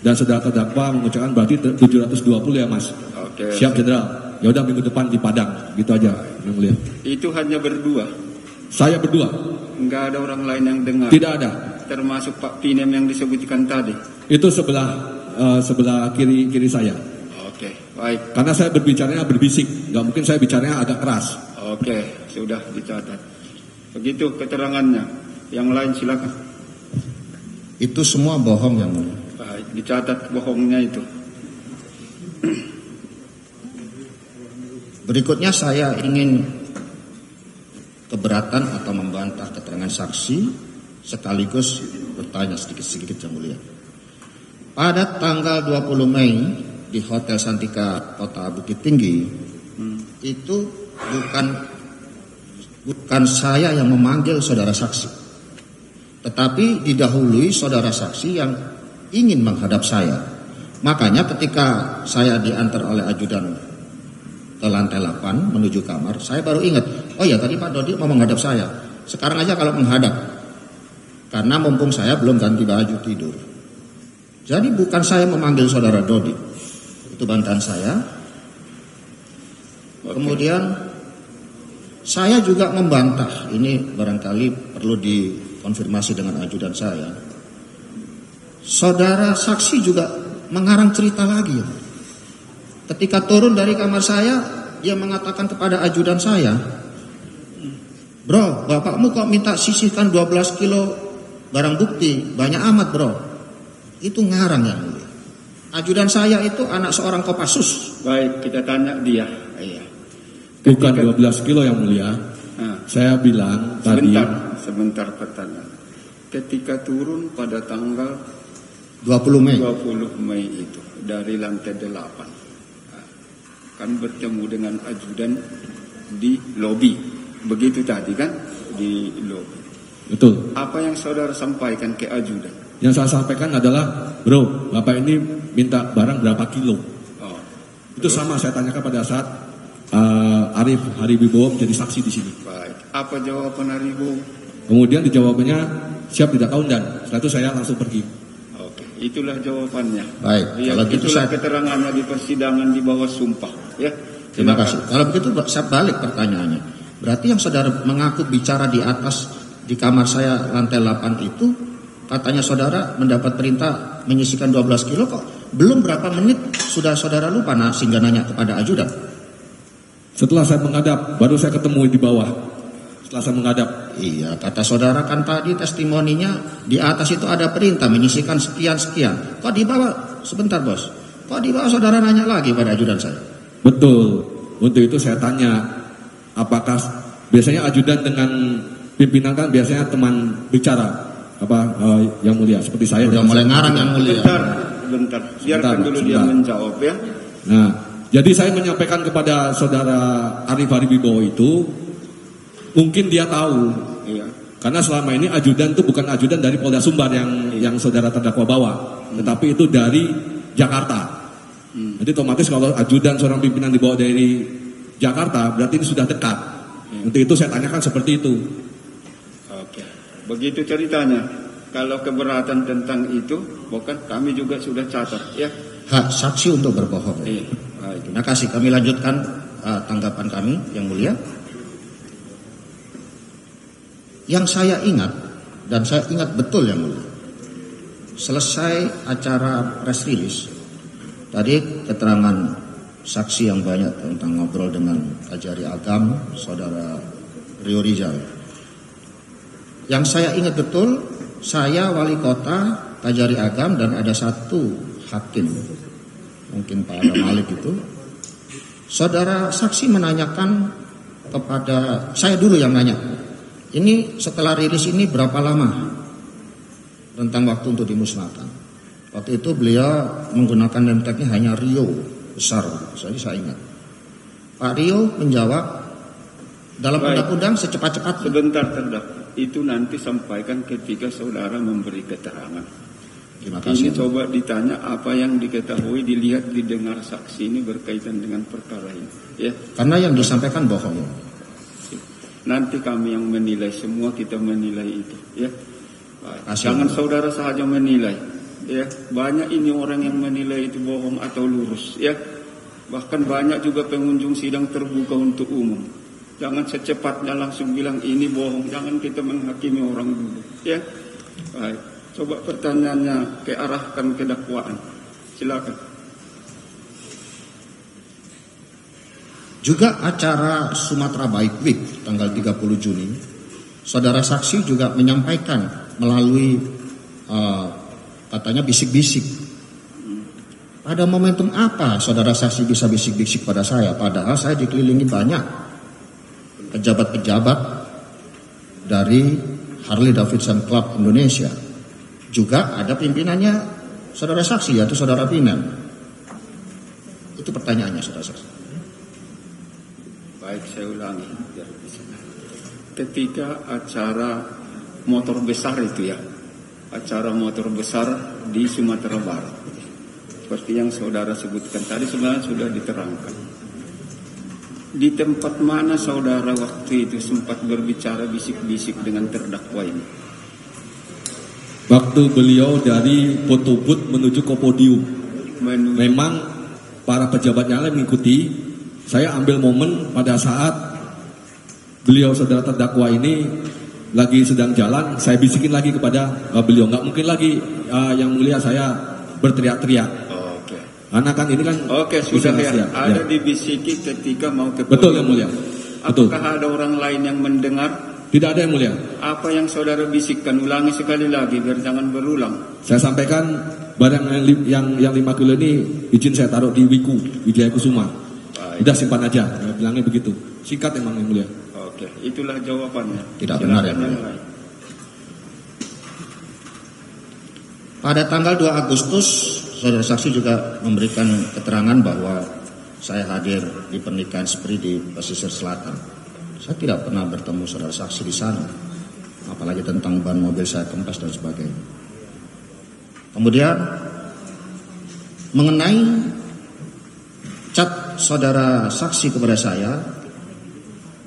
dan saudara terdakwa mengucapkan berarti te- 720 ya Mas. Oke. Siap Jenderal. Ya udah minggu depan di Padang gitu aja yang mulia. Itu hanya berdua. Saya berdua Enggak ada orang lain yang dengar. tidak ada. Termasuk Pak Pinem yang disebutkan tadi. Itu sebelah eh, sebelah kiri kiri saya. Oke, baik. Karena saya berbicaranya berbisik, nggak mungkin saya bicaranya agak keras. Oke, sudah dicatat. Begitu keterangannya. Yang lain silakan. Itu semua bohong yang mulia. Baik, dicatat bohongnya itu. Berikutnya saya ingin keberatan atau membantah keterangan saksi sekaligus bertanya sedikit-sedikit yang mulia. Pada tanggal 20 Mei di Hotel Santika Kota Bukit Tinggi itu bukan bukan saya yang memanggil saudara saksi, tetapi didahului saudara saksi yang ingin menghadap saya. Makanya ketika saya diantar oleh ajudan ke lantai 8 menuju kamar, saya baru ingat, oh ya tadi Pak Dodi mau menghadap saya. Sekarang aja kalau menghadap, karena mumpung saya belum ganti baju tidur. Jadi bukan saya memanggil saudara Dodi, itu bantahan saya. Kemudian saya juga membantah, ini barangkali perlu dikonfirmasi dengan ajudan saya. Saudara saksi juga mengarang cerita lagi. Ketika turun dari kamar saya, dia mengatakan kepada ajudan saya, Bro, bapakmu kok minta sisihkan 12 kilo barang bukti, banyak amat bro. Itu ngarang yang mulia. Ajudan saya itu anak seorang kopassus. Baik, kita tanya dia. Iya. Bukan Ketika- 12 kilo yang mulia. Nah, Saya bilang tadi sebentar, sebentar pertanyaan. Ketika turun pada tanggal 20 Mei. 20 Mei itu dari lantai 8 Nah, kan bertemu dengan ajudan di lobi begitu tadi kan di lobi betul. apa yang saudara sampaikan ke ajudan Yang saya sampaikan adalah, bro, bapak ini minta barang berapa kilo? oh, Itu sama saya tanyakan pada saat uh, Arif Haribibowo menjadi saksi di sini. baik apa jawaban Haribo Kemudian dijawabnya siap tidak tahu dan setelah itu saya langsung pergi. oke itulah jawabannya Baik, ya, kalau itulah saya keterangannya di persidangan di bawah sumpah ya Terima Silakan. kasih. Kalau begitu saya balik pertanyaannya. Berarti yang saudara mengaku bicara di atas di kamar saya lantai 8 itu katanya saudara mendapat perintah menyisikan 12 kilo kok belum berapa menit sudah saudara lupa nah sehingga nanya kepada ajudan. Setelah saya menghadap, baru saya ketemu di bawah. Setelah saya menghadap, Iya, kata saudara kan tadi testimoninya di atas itu ada perintah menyisikan sekian sekian. Kok di bawah sebentar bos? Kok di bawah saudara nanya lagi pada ajudan saya? betul. Untuk itu saya tanya, apakah biasanya ajudan dengan pimpinan kan biasanya teman bicara apa eh, yang mulia seperti saya. Udah mulai ngarang yang mulia. bentar bentar biarkan Sebentar, dulu dia sebentar. menjawab ya Nah, jadi saya menyampaikan kepada saudara Arif Haribibowo itu, mungkin dia tahu iya Karena selama ini ajudan itu bukan ajudan dari Polda Sumbar yang yang saudara terdakwa bawa, tetapi itu dari Jakarta. Jadi otomatis kalau ajudan seorang pimpinan dibawa dari Jakarta, berarti ini sudah dekat. Untuk itu saya tanyakan seperti itu. Begitu ceritanya. Kalau keberatan tentang itu, bukan kami juga sudah catat, ya. Hak saksi untuk berbohong. Iya, baik. Terima kasih. Kami lanjutkan uh, tanggapan kami yang mulia. Yang saya ingat dan saya ingat betul yang mulia. Selesai acara press release, tadi keterangan saksi yang banyak tentang ngobrol dengan Kajari Agam, saudara Rio Rizal. Yang saya ingat betul, saya wali kota Kajari Agam dan ada satu hakim, mungkin Pak Adam Malik itu. Saudara saksi menanyakan kepada saya dulu yang nanya. Ini setelah rilis ini berapa lama tentang waktu untuk dimusnahkan? Waktu itu beliau menggunakan name tag-nya hanya Rio besar, jadi saya ingat. Pak Rio menjawab dalam undang-undang secepat-cepatnya. Sebentar terdakwa, itu nanti sampaikan ketika saudara memberi keterangan. Terima Ini kasih. coba ditanya apa yang diketahui, dilihat, didengar saksi ini berkaitan dengan perkara ini. Ya, Karena yang disampaikan bohong. nanti kami yang menilai semua kita menilai itu. Ya. Kasih. jangan saudara saja menilai. Ya, banyak ini orang yang menilai itu bohong atau lurus. Ya, bahkan banyak juga pengunjung sidang terbuka untuk umum. Jangan secepatnya langsung bilang ini bohong. Jangan kita menghakimi orang dulu. Ya, baik. Coba pertanyaannya ke arahkan ke dakwaan. Silakan. Juga acara Sumatera Baik Week tanggal 30 Juni, saudara saksi juga menyampaikan melalui eh, katanya bisik-bisik. Pada momentum apa saudara saksi bisa bisik-bisik pada saya? Padahal saya dikelilingi banyak pejabat-pejabat dari Harley Davidson Club Indonesia. Juga ada pimpinannya saudara saksi yaitu saudara Pinan. Itu pertanyaannya saudara saksi. Baik, saya ulangi. Ketika acara motor besar itu ya, acara motor besar di Sumatera Barat, seperti yang saudara sebutkan tadi sebenarnya sudah diterangkan. Di tempat mana saudara waktu itu sempat berbicara bisik-bisik dengan terdakwa ini? Waktu beliau dari foto booth menuju ke podium. Menuju Memang para pejabat yang lain mengikuti. Saya ambil momen pada saat beliau saudara terdakwa ini lagi sedang jalan. Saya bisikin lagi kepada uh, beliau. Nggak mungkin lagi uh, yang mulia saya berteriak-teriak. Karena kan ini kan Oke, sudah ya. ya. Ada ya. dibisiki ketika mau ke Betul yang mulia. Betul. Apakah ada orang lain yang mendengar Tidak ada yang mulia. apa yang saudara bisikkan? Ulangi sekali lagi biar jangan berulang. Saya sampaikan barang yang yang yang 5 kilo ini izin saya taruh di Wiku Wijaya Kusuma. Baik. Udah simpan aja. Saya bilangnya begitu. Singkat emang yang mulia. Oke, itulah jawabannya. Tidak benar, ya, Mulia. Pada tanggal 2 Agustus, saudara saksi juga memberikan keterangan bahwa saya hadir di pernikahan Spri di pesisir selatan. Saya tidak pernah bertemu saudara saksi di sana, apalagi tentang ban mobil saya kempas dan sebagainya. Kemudian mengenai cat saudara saksi kepada saya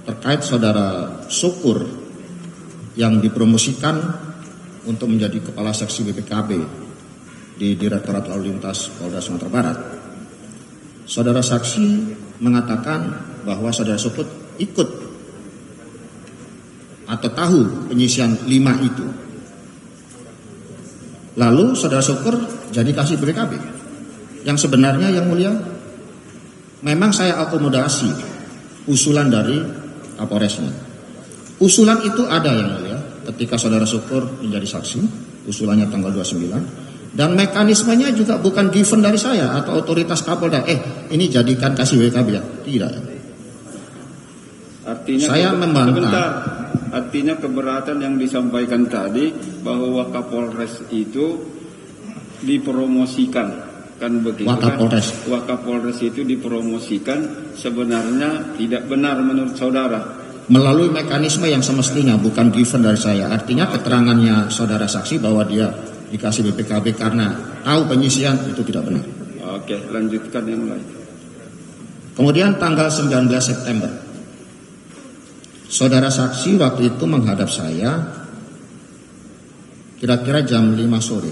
terkait saudara Syukur yang dipromosikan untuk menjadi kepala seksi BPKB di Direktorat Lalu Lintas Polda Sumatera Barat. Saudara saksi mengatakan bahwa saudara Syukur ikut atau tahu penyisian lima itu. Lalu saudara Syukur jadi kasih BPKB. Yang sebenarnya yang mulia memang saya akomodasi usulan dari Kapolresnya. Usulan itu ada yang mulia ketika saudara Syukur menjadi saksi, usulannya tanggal 29 dan mekanismenya juga bukan given dari saya atau otoritas Kapolda. Eh, ini jadikan kasih WKB ya. Tidak. Artinya Saya membantah. Sebentar. Artinya keberatan yang disampaikan tadi bahwa Wakapolres itu dipromosikan kan begitu Wakapolres. kan? Wakapolres itu dipromosikan sebenarnya tidak benar menurut saudara. Melalui mekanisme yang semestinya bukan given dari saya. Artinya keterangannya saudara saksi bahwa dia dikasih BPKB karena tahu penyisian itu tidak benar. Oke, lanjutkan yang lain. Kemudian tanggal 19 September Saudara saksi waktu itu menghadap saya kira-kira jam 5 sore.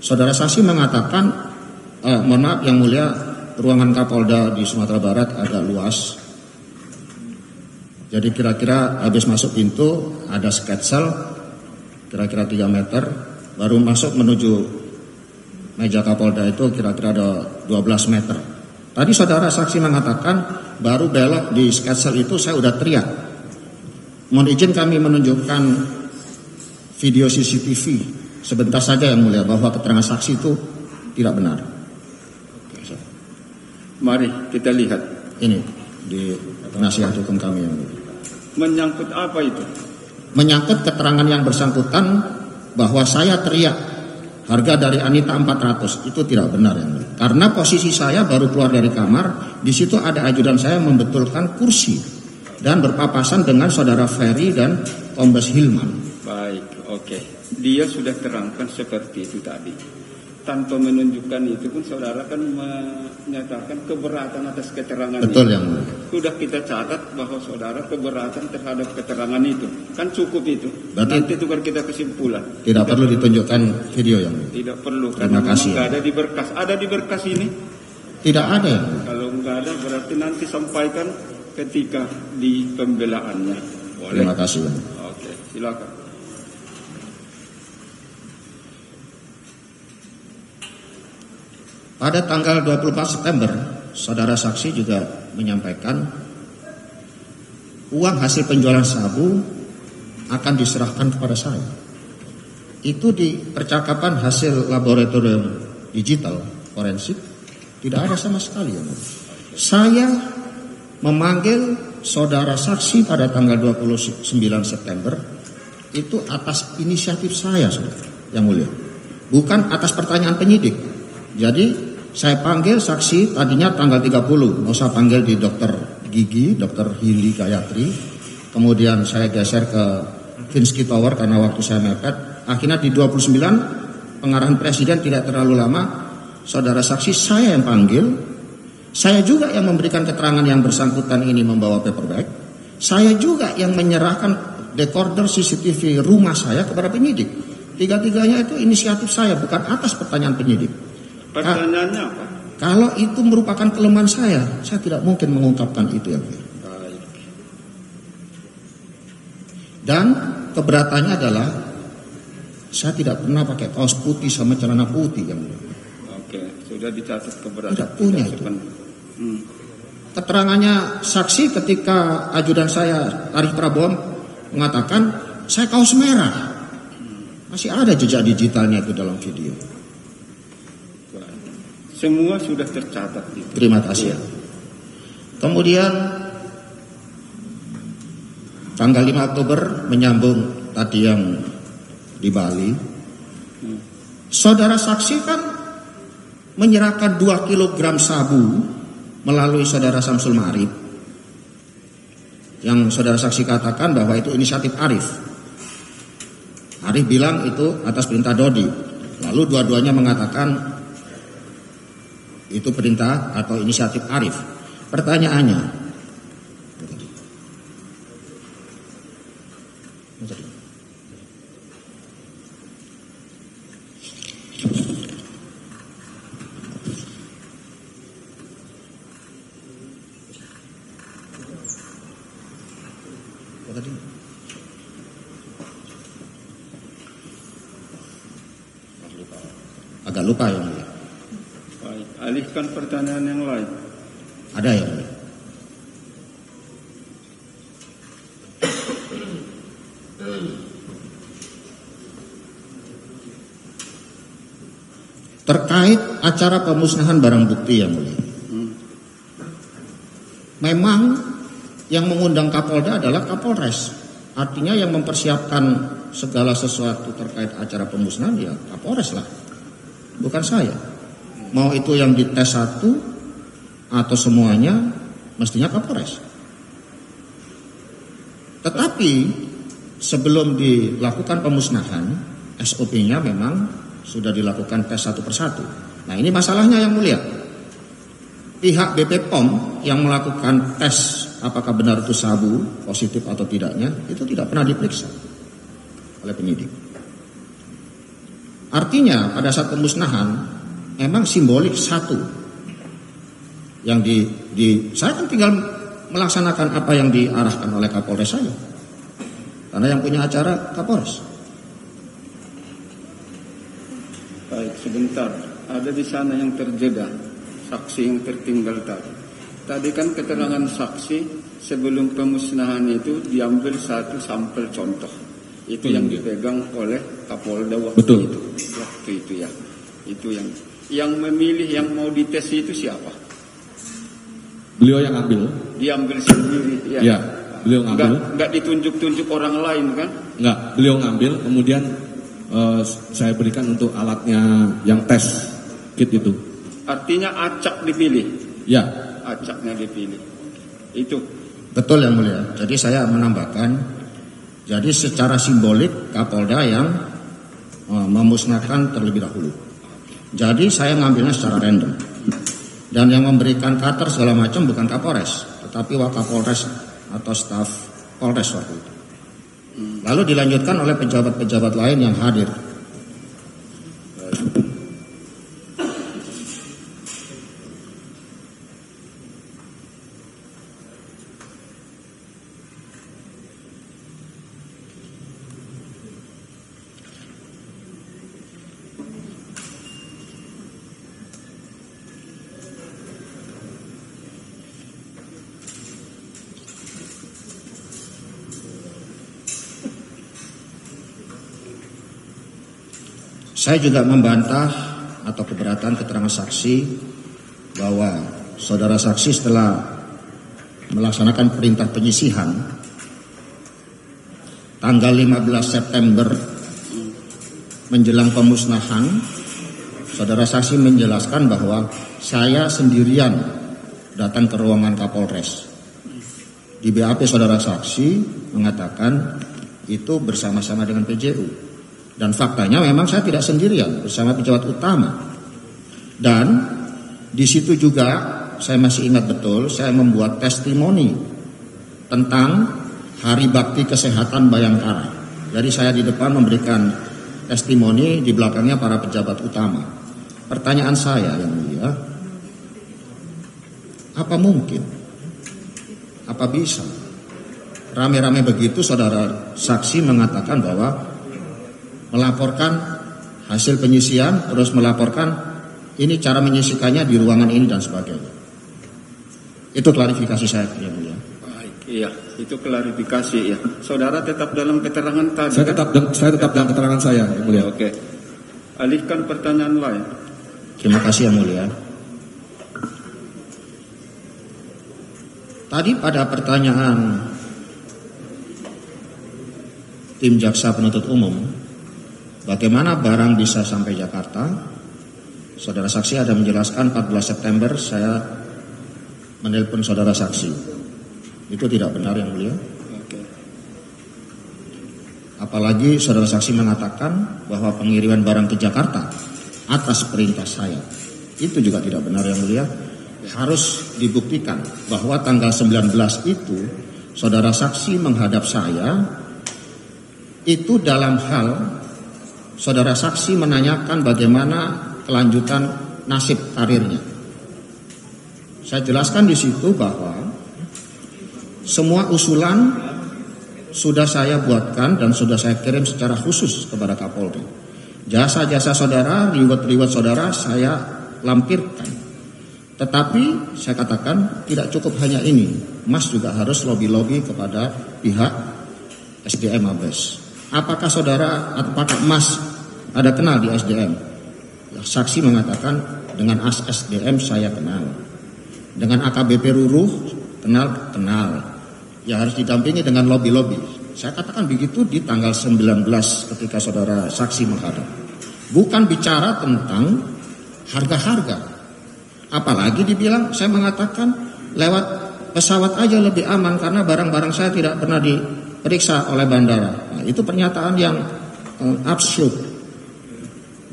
Saudara saksi mengatakan, eh, mohon maaf yang mulia, ruangan Kapolda di Sumatera Barat agak luas. Jadi kira-kira habis masuk pintu ada sketsel kira-kira 3 meter, baru masuk menuju meja Kapolda itu kira-kira ada 12 meter. Tadi saudara saksi mengatakan baru belok di sketsel itu saya udah teriak. Mohon izin kami menunjukkan video CCTV sebentar saja yang mulia bahwa keterangan saksi itu tidak benar. Mari kita lihat Ini di nasihat hukum kami yang mulia. menyangkut apa itu. Menyangkut keterangan yang bersangkutan bahwa saya teriak harga dari Anita 400 itu tidak benar yang mulia. Karena posisi saya baru keluar dari kamar, di situ ada ajudan saya membetulkan kursi dan berpapasan dengan saudara Ferry dan Kombes Hilman. Baik, oke. Dia sudah terangkan seperti itu tadi. Tanpa menunjukkan itu pun saudara kan menyatakan keberatan atas keterangan Betul itu. yang mulia. Sudah kita catat bahwa saudara keberatan terhadap keterangan itu. Kan cukup itu. Berarti- Nanti tukar kita kesimpulan. Tidak perlu ditunjukkan video yang. Tidak perlu Terima karena kasih. ada di berkas. Ada di berkas ini. Tidak ada. Kalau nggak ada berarti nanti sampaikan ketika di pembelaannya. Boleh. Terima kasih. Oke, silakan. Pada tanggal 24 September, saudara saksi juga menyampaikan uang hasil penjualan sabu akan diserahkan kepada saya. Itu di percakapan hasil laboratorium digital forensik tidak ada sama sekali. Mulia. Saya memanggil saudara saksi pada tanggal 29 September itu atas inisiatif saya, saudara, yang mulia. Bukan atas pertanyaan penyidik. Jadi saya panggil saksi tadinya tanggal 30, mau saya panggil di dokter gigi, dokter Hili Gayatri. Kemudian saya geser ke Finsky Tower karena waktu saya mepet. Akhirnya di 29 pengarahan presiden tidak terlalu lama, saudara saksi saya yang panggil. Saya juga yang memberikan keterangan yang bersangkutan ini membawa paperback. Saya juga yang menyerahkan decorder CCTV rumah saya kepada penyidik. Tiga-tiganya itu inisiatif saya, bukan atas pertanyaan penyidik. Pertanyaannya apa? Kalau itu merupakan kelemahan saya, saya tidak mungkin mengungkapkan itu yang mulia. Baik. Dan keberatannya adalah saya tidak pernah pakai kaos putih sama celana putih yang. Oke, sudah dicatat keberatan. Tidak punya itu. sepenuh. Hmm. Keterangannya saksi ketika ajudan saya Arif Prabowo mengatakan saya kaos merah. Masih ada jejak digitalnya itu dalam video. Semua sudah tercatat. Terima kasih. Kemudian tanggal 5 Oktober menyambung tadi yang di Bali. Saudara saksi kan menyerahkan 2 kg sabu melalui saudara Samsul Marif. Yang saudara saksi katakan bahwa itu inisiatif Arif. Arif bilang itu atas perintah Dodi. Lalu dua-duanya mengatakan itu perintah atau inisiatif Arif. Pertanyaannya, Apa tadi? Agak lupa yang mulia. Baik. Alihkan pertanyaan yang lain. Ada yang mulia. Terkait acara pemusnahan barang bukti yang mulia. Memang yang mengundang Kapolda adalah Kapolres. Artinya yang mempersiapkan segala sesuatu terkait acara pemusnahan ya Kapolres lah. Bukan saya. Mau itu yang dites satu atau semuanya mestinya Kapolres. Tetapi sebelum dilakukan pemusnahan, SOP-nya memang sudah dilakukan tes satu persatu. Nah ini masalahnya yang mulia. Pihak BP yang melakukan tes apakah benar itu sabu positif atau tidaknya itu tidak pernah diperiksa oleh penyidik. Artinya pada saat pemusnahan memang simbolik satu yang di, di saya kan tinggal melaksanakan apa yang diarahkan oleh Kapolres saja. Karena yang punya acara Kapolres. Baik, sebentar. Ada di sana yang terjeda. Saksi yang tertinggal tadi. Tadi kan keterangan saksi sebelum pemusnahan itu diambil satu sampel contoh. Itu yang dipegang oleh Kapolda waktu Betul. itu. Waktu itu ya. Itu yang yang memilih yang mau dites itu siapa? Beliau yang ambil, Diambil sendiri ya. ya, beliau Enggak, ngambil, enggak ditunjuk-tunjuk orang lain kan? enggak, beliau ngambil, kemudian eh, saya berikan untuk alatnya yang tes kit itu. Artinya acak dipilih. Ya, Acaknya dipilih. Itu Betul yang mulia. Jadi saya menambahkan, jadi secara simbolik Kapolda yang eh, memusnahkan terlebih dahulu. Jadi saya ngambilnya secara random. Dan yang memberikan cutter segala macam bukan Kapolres, tetapi Wakapolres atau staf Polres waktu itu. Lalu dilanjutkan oleh pejabat-pejabat lain yang hadir. Saya juga membantah atau keberatan keterangan saksi bahwa saudara saksi setelah melaksanakan perintah penyisihan tanggal 15 September menjelang pemusnahan, saudara saksi menjelaskan bahwa saya sendirian datang ke ruangan Kapolres. Di BAP saudara saksi mengatakan itu bersama-sama dengan PJU. Dan faktanya memang saya tidak sendirian bersama pejabat utama. Dan di situ juga saya masih ingat betul saya membuat testimoni tentang Hari Bakti Kesehatan Bayangkara. Jadi saya di depan memberikan testimoni, di belakangnya para pejabat utama. Pertanyaan saya yang mulia, apa mungkin? Apa bisa? Rame-rame begitu saudara saksi mengatakan bahwa melaporkan hasil penyisian terus melaporkan ini cara menyisikannya di ruangan ini dan sebagainya. Itu klarifikasi saya yang mulia. Baik, iya, itu klarifikasi ya. Saudara tetap dalam keterangan tadi. Saya kan? tetap saya tetap dalam keterangan saya, yang mulia. Oke. Alihkan pertanyaan lain. Terima kasih yang mulia. Tadi pada pertanyaan tim jaksa penuntut umum, bagaimana barang bisa sampai Jakarta? Saudara saksi ada menjelaskan 14 September saya menelpon saudara saksi. Itu tidak benar yang mulia. Apalagi saudara saksi mengatakan bahwa pengiriman barang ke Jakarta atas perintah saya. Itu juga tidak benar yang mulia. Harus dibuktikan bahwa tanggal 19 itu saudara saksi menghadap saya itu dalam hal saudara saksi menanyakan bagaimana kelanjutan nasib karirnya. Saya jelaskan di situ bahwa semua usulan sudah saya buatkan dan sudah saya kirim secara khusus kepada Kapolri. Jasa-jasa saudara, riwet-riwet saudara saya lampirkan. Tetapi saya katakan tidak cukup hanya ini. Mas juga harus lobby-lobby kepada pihak SDM Mabes. Apakah saudara, apakah Mas ada kenal di SDM? Ya, saksi mengatakan dengan as SDM saya kenal. Dengan AKBP Ruruh kenal kenal. Ya harus didampingi dengan lobby-lobby. Saya katakan begitu di tanggal 19 ketika saudara saksi menghadap. Bukan bicara tentang harga-harga. Apalagi dibilang saya mengatakan lewat pesawat aja lebih aman karena barang-barang saya tidak pernah diperiksa oleh bandara. Nah, itu pernyataan yang uh, absurd.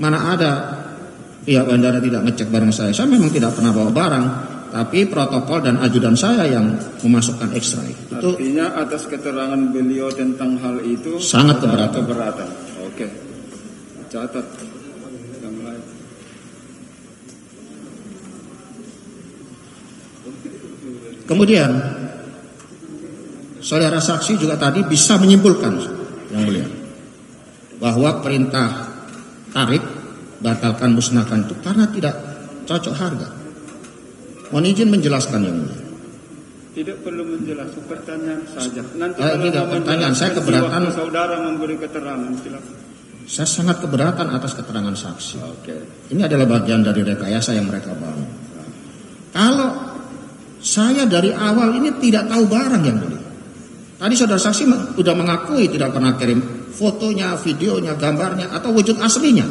Mana ada pihak bandara tidak ngecek barang saya. Saya memang tidak pernah bawa barang, tapi protokol dan ajudan saya yang memasukkan ekstra itu Artinya atas keterangan beliau tentang hal itu Sangat keberatan. keberatan. Oke. Catat yang lain. Kemudian saudara saksi juga tadi bisa menyimpulkan yang mulia bahwa perintah tarik batalkan musnahkan itu karena tidak cocok harga. Mohon izin menjelaskan yang mulia. Tidak perlu menjelaskan pertanyaan saja. Nanti Ah, kalau tidak, pertanyaan. Saya keberatan. saudara memberi keterangan silakan. Saya sangat keberatan atas keterangan saksi. Oke. Ini adalah bagian dari rekayasa yang mereka bangun. Kalau saya dari awal ini tidak tahu barang yang mulia. Tadi saudara saksi sudah mengakui tidak pernah kirim fotonya, videonya, gambarnya, atau wujud aslinya.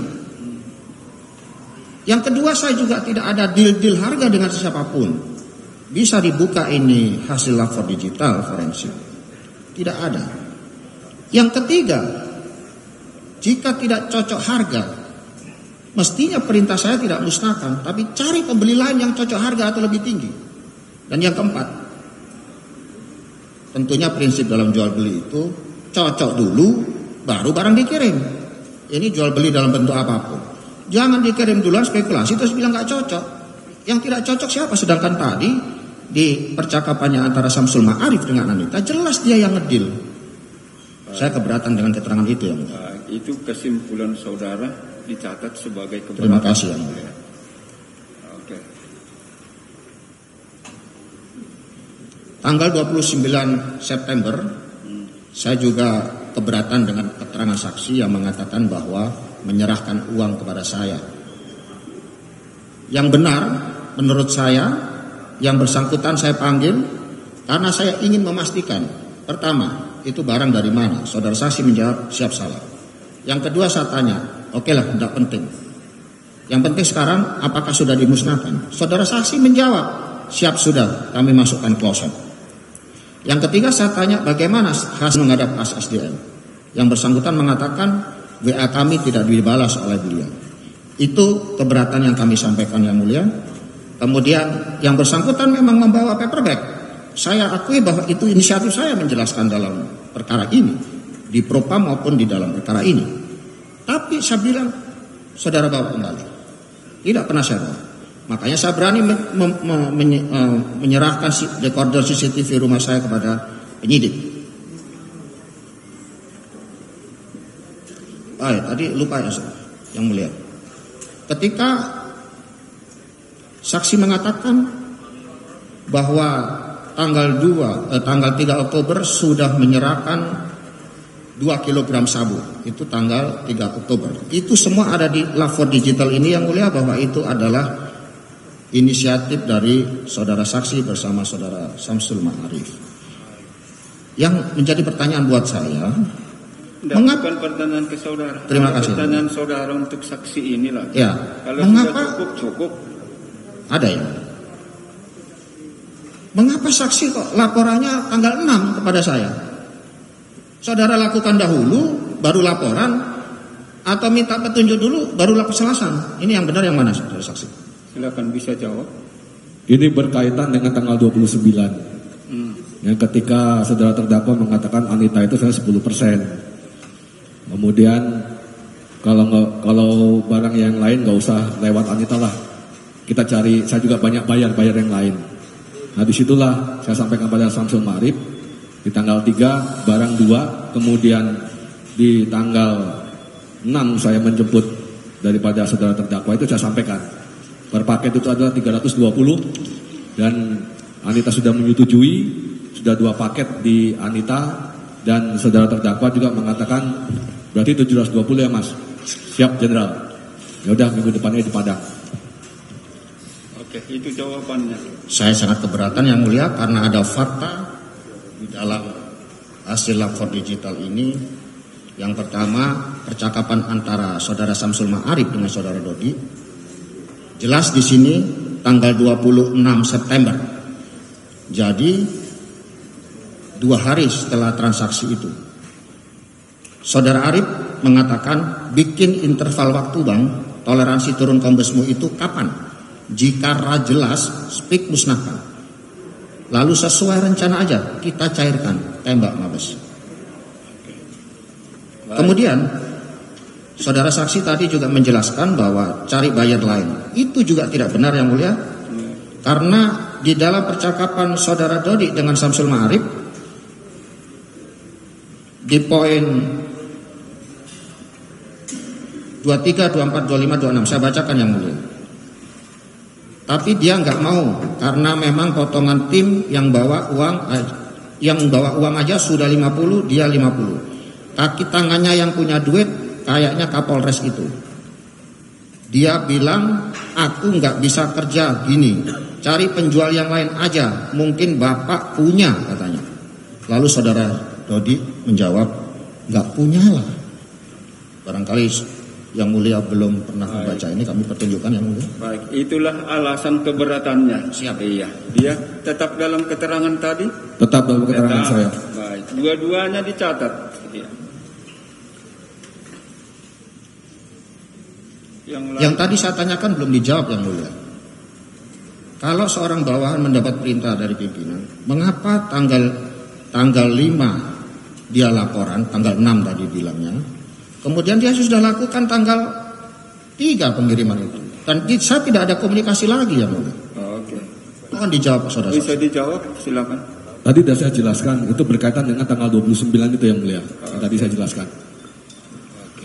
Yang kedua saya juga tidak ada deal-deal harga dengan siapa pun. Bisa dibuka ini hasil lapor digital forensik. Tidak ada. Yang ketiga, jika tidak cocok harga, mestinya perintah saya tidak musnahkan, tapi cari pembeli lain yang cocok harga atau lebih tinggi. Dan yang keempat, tentunya prinsip dalam jual beli itu cocok dulu, baru barang dikirim. Ini jual beli dalam bentuk apa pun. Jangan dikirim duluan spekulasi terus bilang nggak cocok. Yang tidak cocok siapa? Sedangkan tadi di percakapannya antara Samsul Ma'arif dengan Anita jelas dia yang ngedil. Saya keberatan dengan keterangan itu. Baik, itu kesimpulan saudara dicatat sebagai keberatan. Terima kasih yang mulia. Oke. Tanggal 29 September saya juga keberatan dengan keterangan saksi yang mengatakan bahwa menyerahkan uang kepada saya. Yang benar menurut saya yang bersangkutan saya panggil karena saya ingin memastikan pertama itu barang dari mana? Saudara saksi menjawab siap salah. Yang kedua saya tanya, oke lah, tidak penting. Yang penting sekarang apakah sudah dimusnahkan? Saudara saksi menjawab, siap sudah, kami masukkan kloset. Yang ketiga saya tanya bagaimana hasil menghadap SDM. Yang bersangkutan mengatakan WA kami tidak dibalas oleh beliau. Itu keberatan yang kami sampaikan yang mulia. Kemudian yang bersangkutan memang membawa paper bag. Saya akui bahwa itu inisiatif saya menjelaskan dalam perkara ini. Di propam maupun di dalam perkara ini. Tapi saya bilang, saudara bawa kembali. Tidak pernah saya bawa. Makanya saya berani men, men, men, uh, menyerahkan recorder CCTV rumah saya kepada penyidik. Ah, ya, tadi lupa ya, yang mulia. Ketika saksi mengatakan bahwa tanggal 2 eh, tanggal 3 Oktober sudah menyerahkan 2 kg sabu itu tanggal 3 Oktober itu semua ada di lapor digital ini yang mulia bahwa itu adalah inisiatif dari saudara saksi bersama saudara Samsul Ma'arif yang menjadi pertanyaan buat saya Mengapa pertanyaan ke saudara? Terima kasih. Pertanyaan saudara untuk saksi inilah. Ya. Kalau Mengapa sudah cukup cukup. ada ya? Mengapa saksi kok laporannya tanggal 6 kepada saya? Saudara lakukan dahulu, baru laporan, atau minta petunjuk dulu, baru lapor selasan. Ini yang benar yang mana saudara saksi? Silakan bisa jawab. Ini berkaitan dengan tanggal 29. Hmm. Yang ketika saudara terdakwa mengatakan Anita itu saya 10 persen. Kemudian kalau kalau barang yang lain nggak usah lewat Anita lah. Kita cari, saya juga banyak bayar bayar yang lain. Nah di situlah saya sampaikan pada Samsul Marif di tanggal 3 barang 2 kemudian di tanggal 6 saya menjemput daripada saudara terdakwa itu saya sampaikan per paket itu adalah 320 dan Anita sudah menyetujui sudah dua paket di Anita dan saudara terdakwa juga mengatakan berarti 720 ya mas siap jenderal ya udah minggu depannya di Padang Oke, itu jawabannya. Saya sangat keberatan yang mulia karena ada fakta di dalam hasil lapor digital ini. Yang pertama, percakapan antara saudara Samsul Ma'arif dengan saudara Dodi. Jelas di sini tanggal 26 September. Jadi dua hari setelah transaksi itu. Saudara Arif mengatakan bikin interval waktu bang, toleransi turun kombesmu itu kapan? Jika jelas, speak musnahkan. Lalu sesuai rencana aja, kita cairkan, tembak mabes. Kemudian, saudara saksi tadi juga menjelaskan bahwa cari bayar lain. Itu juga tidak benar yang mulia. Karena di dalam percakapan saudara Dodi dengan Samsul Ma'arif, di poin 23, 24, 25, 26, saya bacakan yang mulia. Tapi dia nggak mau karena memang potongan tim yang bawa uang yang bawa uang aja sudah 50, dia 50. Kaki tangannya yang punya duit kayaknya Kapolres itu. Dia bilang aku nggak bisa kerja gini, cari penjual yang lain aja, mungkin bapak punya katanya. Lalu saudara Dodi menjawab nggak punya lah. Barangkali yang mulia belum pernah membaca ini kami pertunjukkan yang mulia. Baik, itulah alasan keberatannya. Siap. Iya, dia tetap dalam keterangan tadi. tetap dalam keterangan Tetap. saya Baik, dua-duanya dicatat. Iya. Yang. Yang tadi saya tanyakan belum dijawab yang mulia. Kalau seorang bawahan mendapat perintah dari pimpinan, mengapa tanggal tanggal 5 dia laporan, tanggal 6 tadi bilangnya, kemudian dia sudah lakukan tanggal 3 pengiriman itu. Dan di- saya tidak ada komunikasi lagi yang mulia. Oke. Mohon dijawab saudara. Bisa dijawab, silakan. tadi sudah saya jelaskan itu berkaitan dengan tanggal 29 itu yang mulia yang tadi saya jelaskan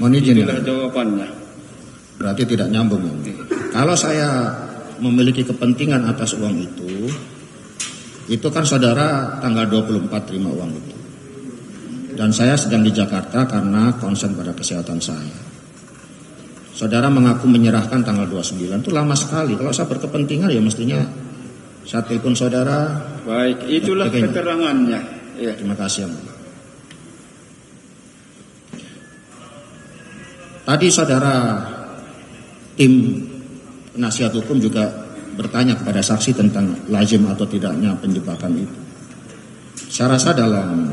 Mohon izin ya. Itulah jawabannya. Berarti tidak nyambung. ini. Kalau saya memiliki kepentingan atas uang itu, itu kan saudara tanggal 24 terima uang itu. Dan saya sedang di Jakarta karena konsen pada kesehatan saya. Saudara mengaku menyerahkan tanggal 29 itu lama sekali. Kalau saya berkepentingan ya mestinya saya telepon saudara. Baik, itulah keterangannya. Ya. Terima kasih. Yang Tadi saudara tim penasihat hukum juga bertanya kepada saksi tentang lazim atau tidaknya penjebakan itu. Saya rasa dalam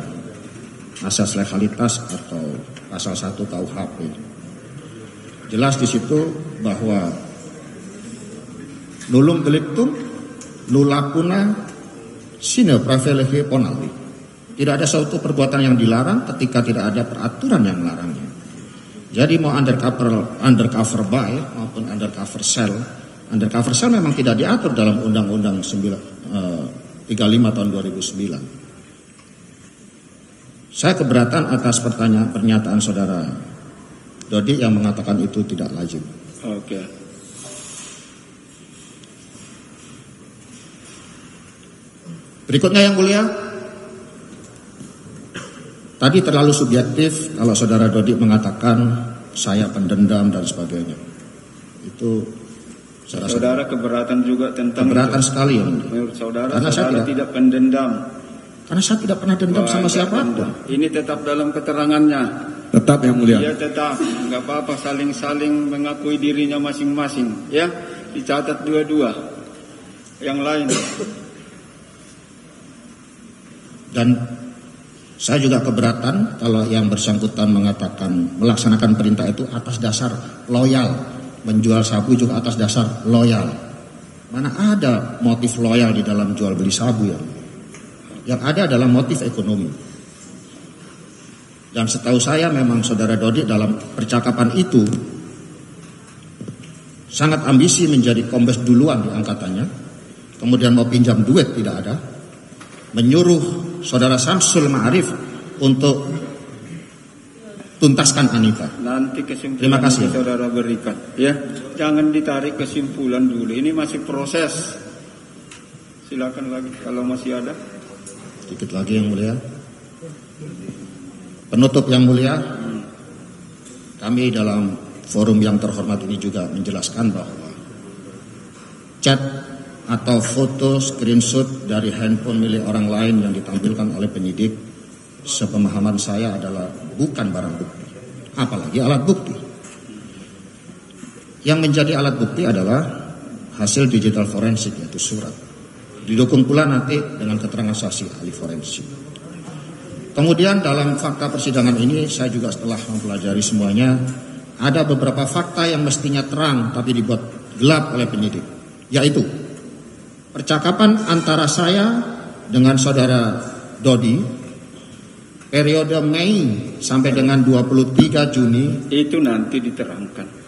asas legalitas atau pasal 1 KUHP jelas di situ bahwa nulung delictum nulapuna sine pravelege ponali. Tidak ada suatu perbuatan yang dilarang ketika tidak ada peraturan yang melarangnya. Jadi mau undercover undercover buy maupun undercover sell, undercover sell memang tidak diatur dalam Undang-Undang 35 eh, tahun 2009. Saya keberatan atas pertanyaan pernyataan saudara Dodi yang mengatakan itu tidak lazim. Oke. Berikutnya yang mulia, tadi terlalu subjektif kalau saudara Dodi mengatakan saya pendendam dan sebagainya. Itu saya rasa saudara keberatan juga tentang keberatan itu. sekali ya. Menurut saudara, Karena saudara saya tidak, tidak pendendam karena saya tidak pernah dendam Wah, sama siapa pun. Ini tetap dalam keterangannya. Tetap yang mulia. Iya tetap, nggak apa-apa saling-saling mengakui dirinya masing-masing. Ya, dicatat dua-dua. Yang lain. Dan saya juga keberatan kalau yang bersangkutan mengatakan melaksanakan perintah itu atas dasar loyal. Menjual sabu juga atas dasar loyal. Mana ada motif loyal di dalam jual beli sabu ya? Yang ada adalah motif ekonomi. Dan setahu saya memang saudara Dodi dalam percakapan itu sangat ambisi menjadi kombes duluan di angkatannya. Kemudian mau pinjam duit tidak ada. Menyuruh saudara Samsul Ma'arif untuk tuntaskan Anita. Nanti kesimpulan Terima kasih. saudara berikan. Ya, jangan ditarik kesimpulan dulu. Ini masih proses. Silakan lagi kalau masih ada. Sedikit lagi yang mulia. Penutup yang mulia, kami dalam forum yang terhormat ini juga menjelaskan bahwa chat atau foto screenshot dari handphone milik orang lain yang ditampilkan oleh penyidik sepemahaman saya adalah bukan barang bukti, apalagi alat bukti. Yang menjadi alat bukti adalah hasil digital forensik yaitu surat. Didukung pula nanti dengan keterangan saksi ahli forensik. Kemudian dalam fakta persidangan ini saya juga setelah mempelajari semuanya ada beberapa fakta yang mestinya terang tapi dibuat gelap oleh penyidik. Yaitu percakapan antara saya dengan saudara Dodi periode Mei sampai dengan 23 Juni itu nanti diterangkan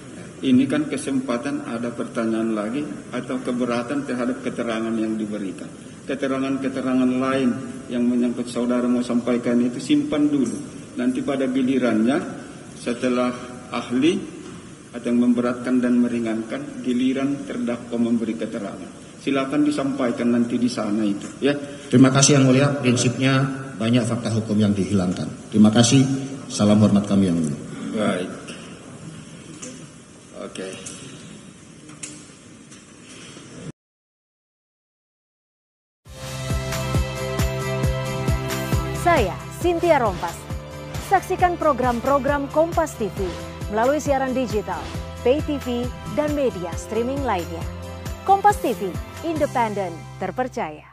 ini kan kesempatan ada pertanyaan lagi atau keberatan terhadap keterangan yang diberikan. Keterangan-keterangan lain yang menyangkut saudara mau sampaikan itu simpan dulu. Nanti pada gilirannya setelah ahli ada yang memberatkan dan meringankan, giliran terdakwa memberi keterangan. Silakan disampaikan nanti di sana itu, ya. Terima kasih yang mulia. Prinsipnya banyak fakta hukum yang dihilangkan. Terima kasih. Salam hormat kami yang mulia. Baik. Oke. Saya Cynthia Rompas. Saksikan program-program Kompas TV melalui siaran digital, pay TV, dan media streaming lainnya. Kompas TV, independen, terpercaya.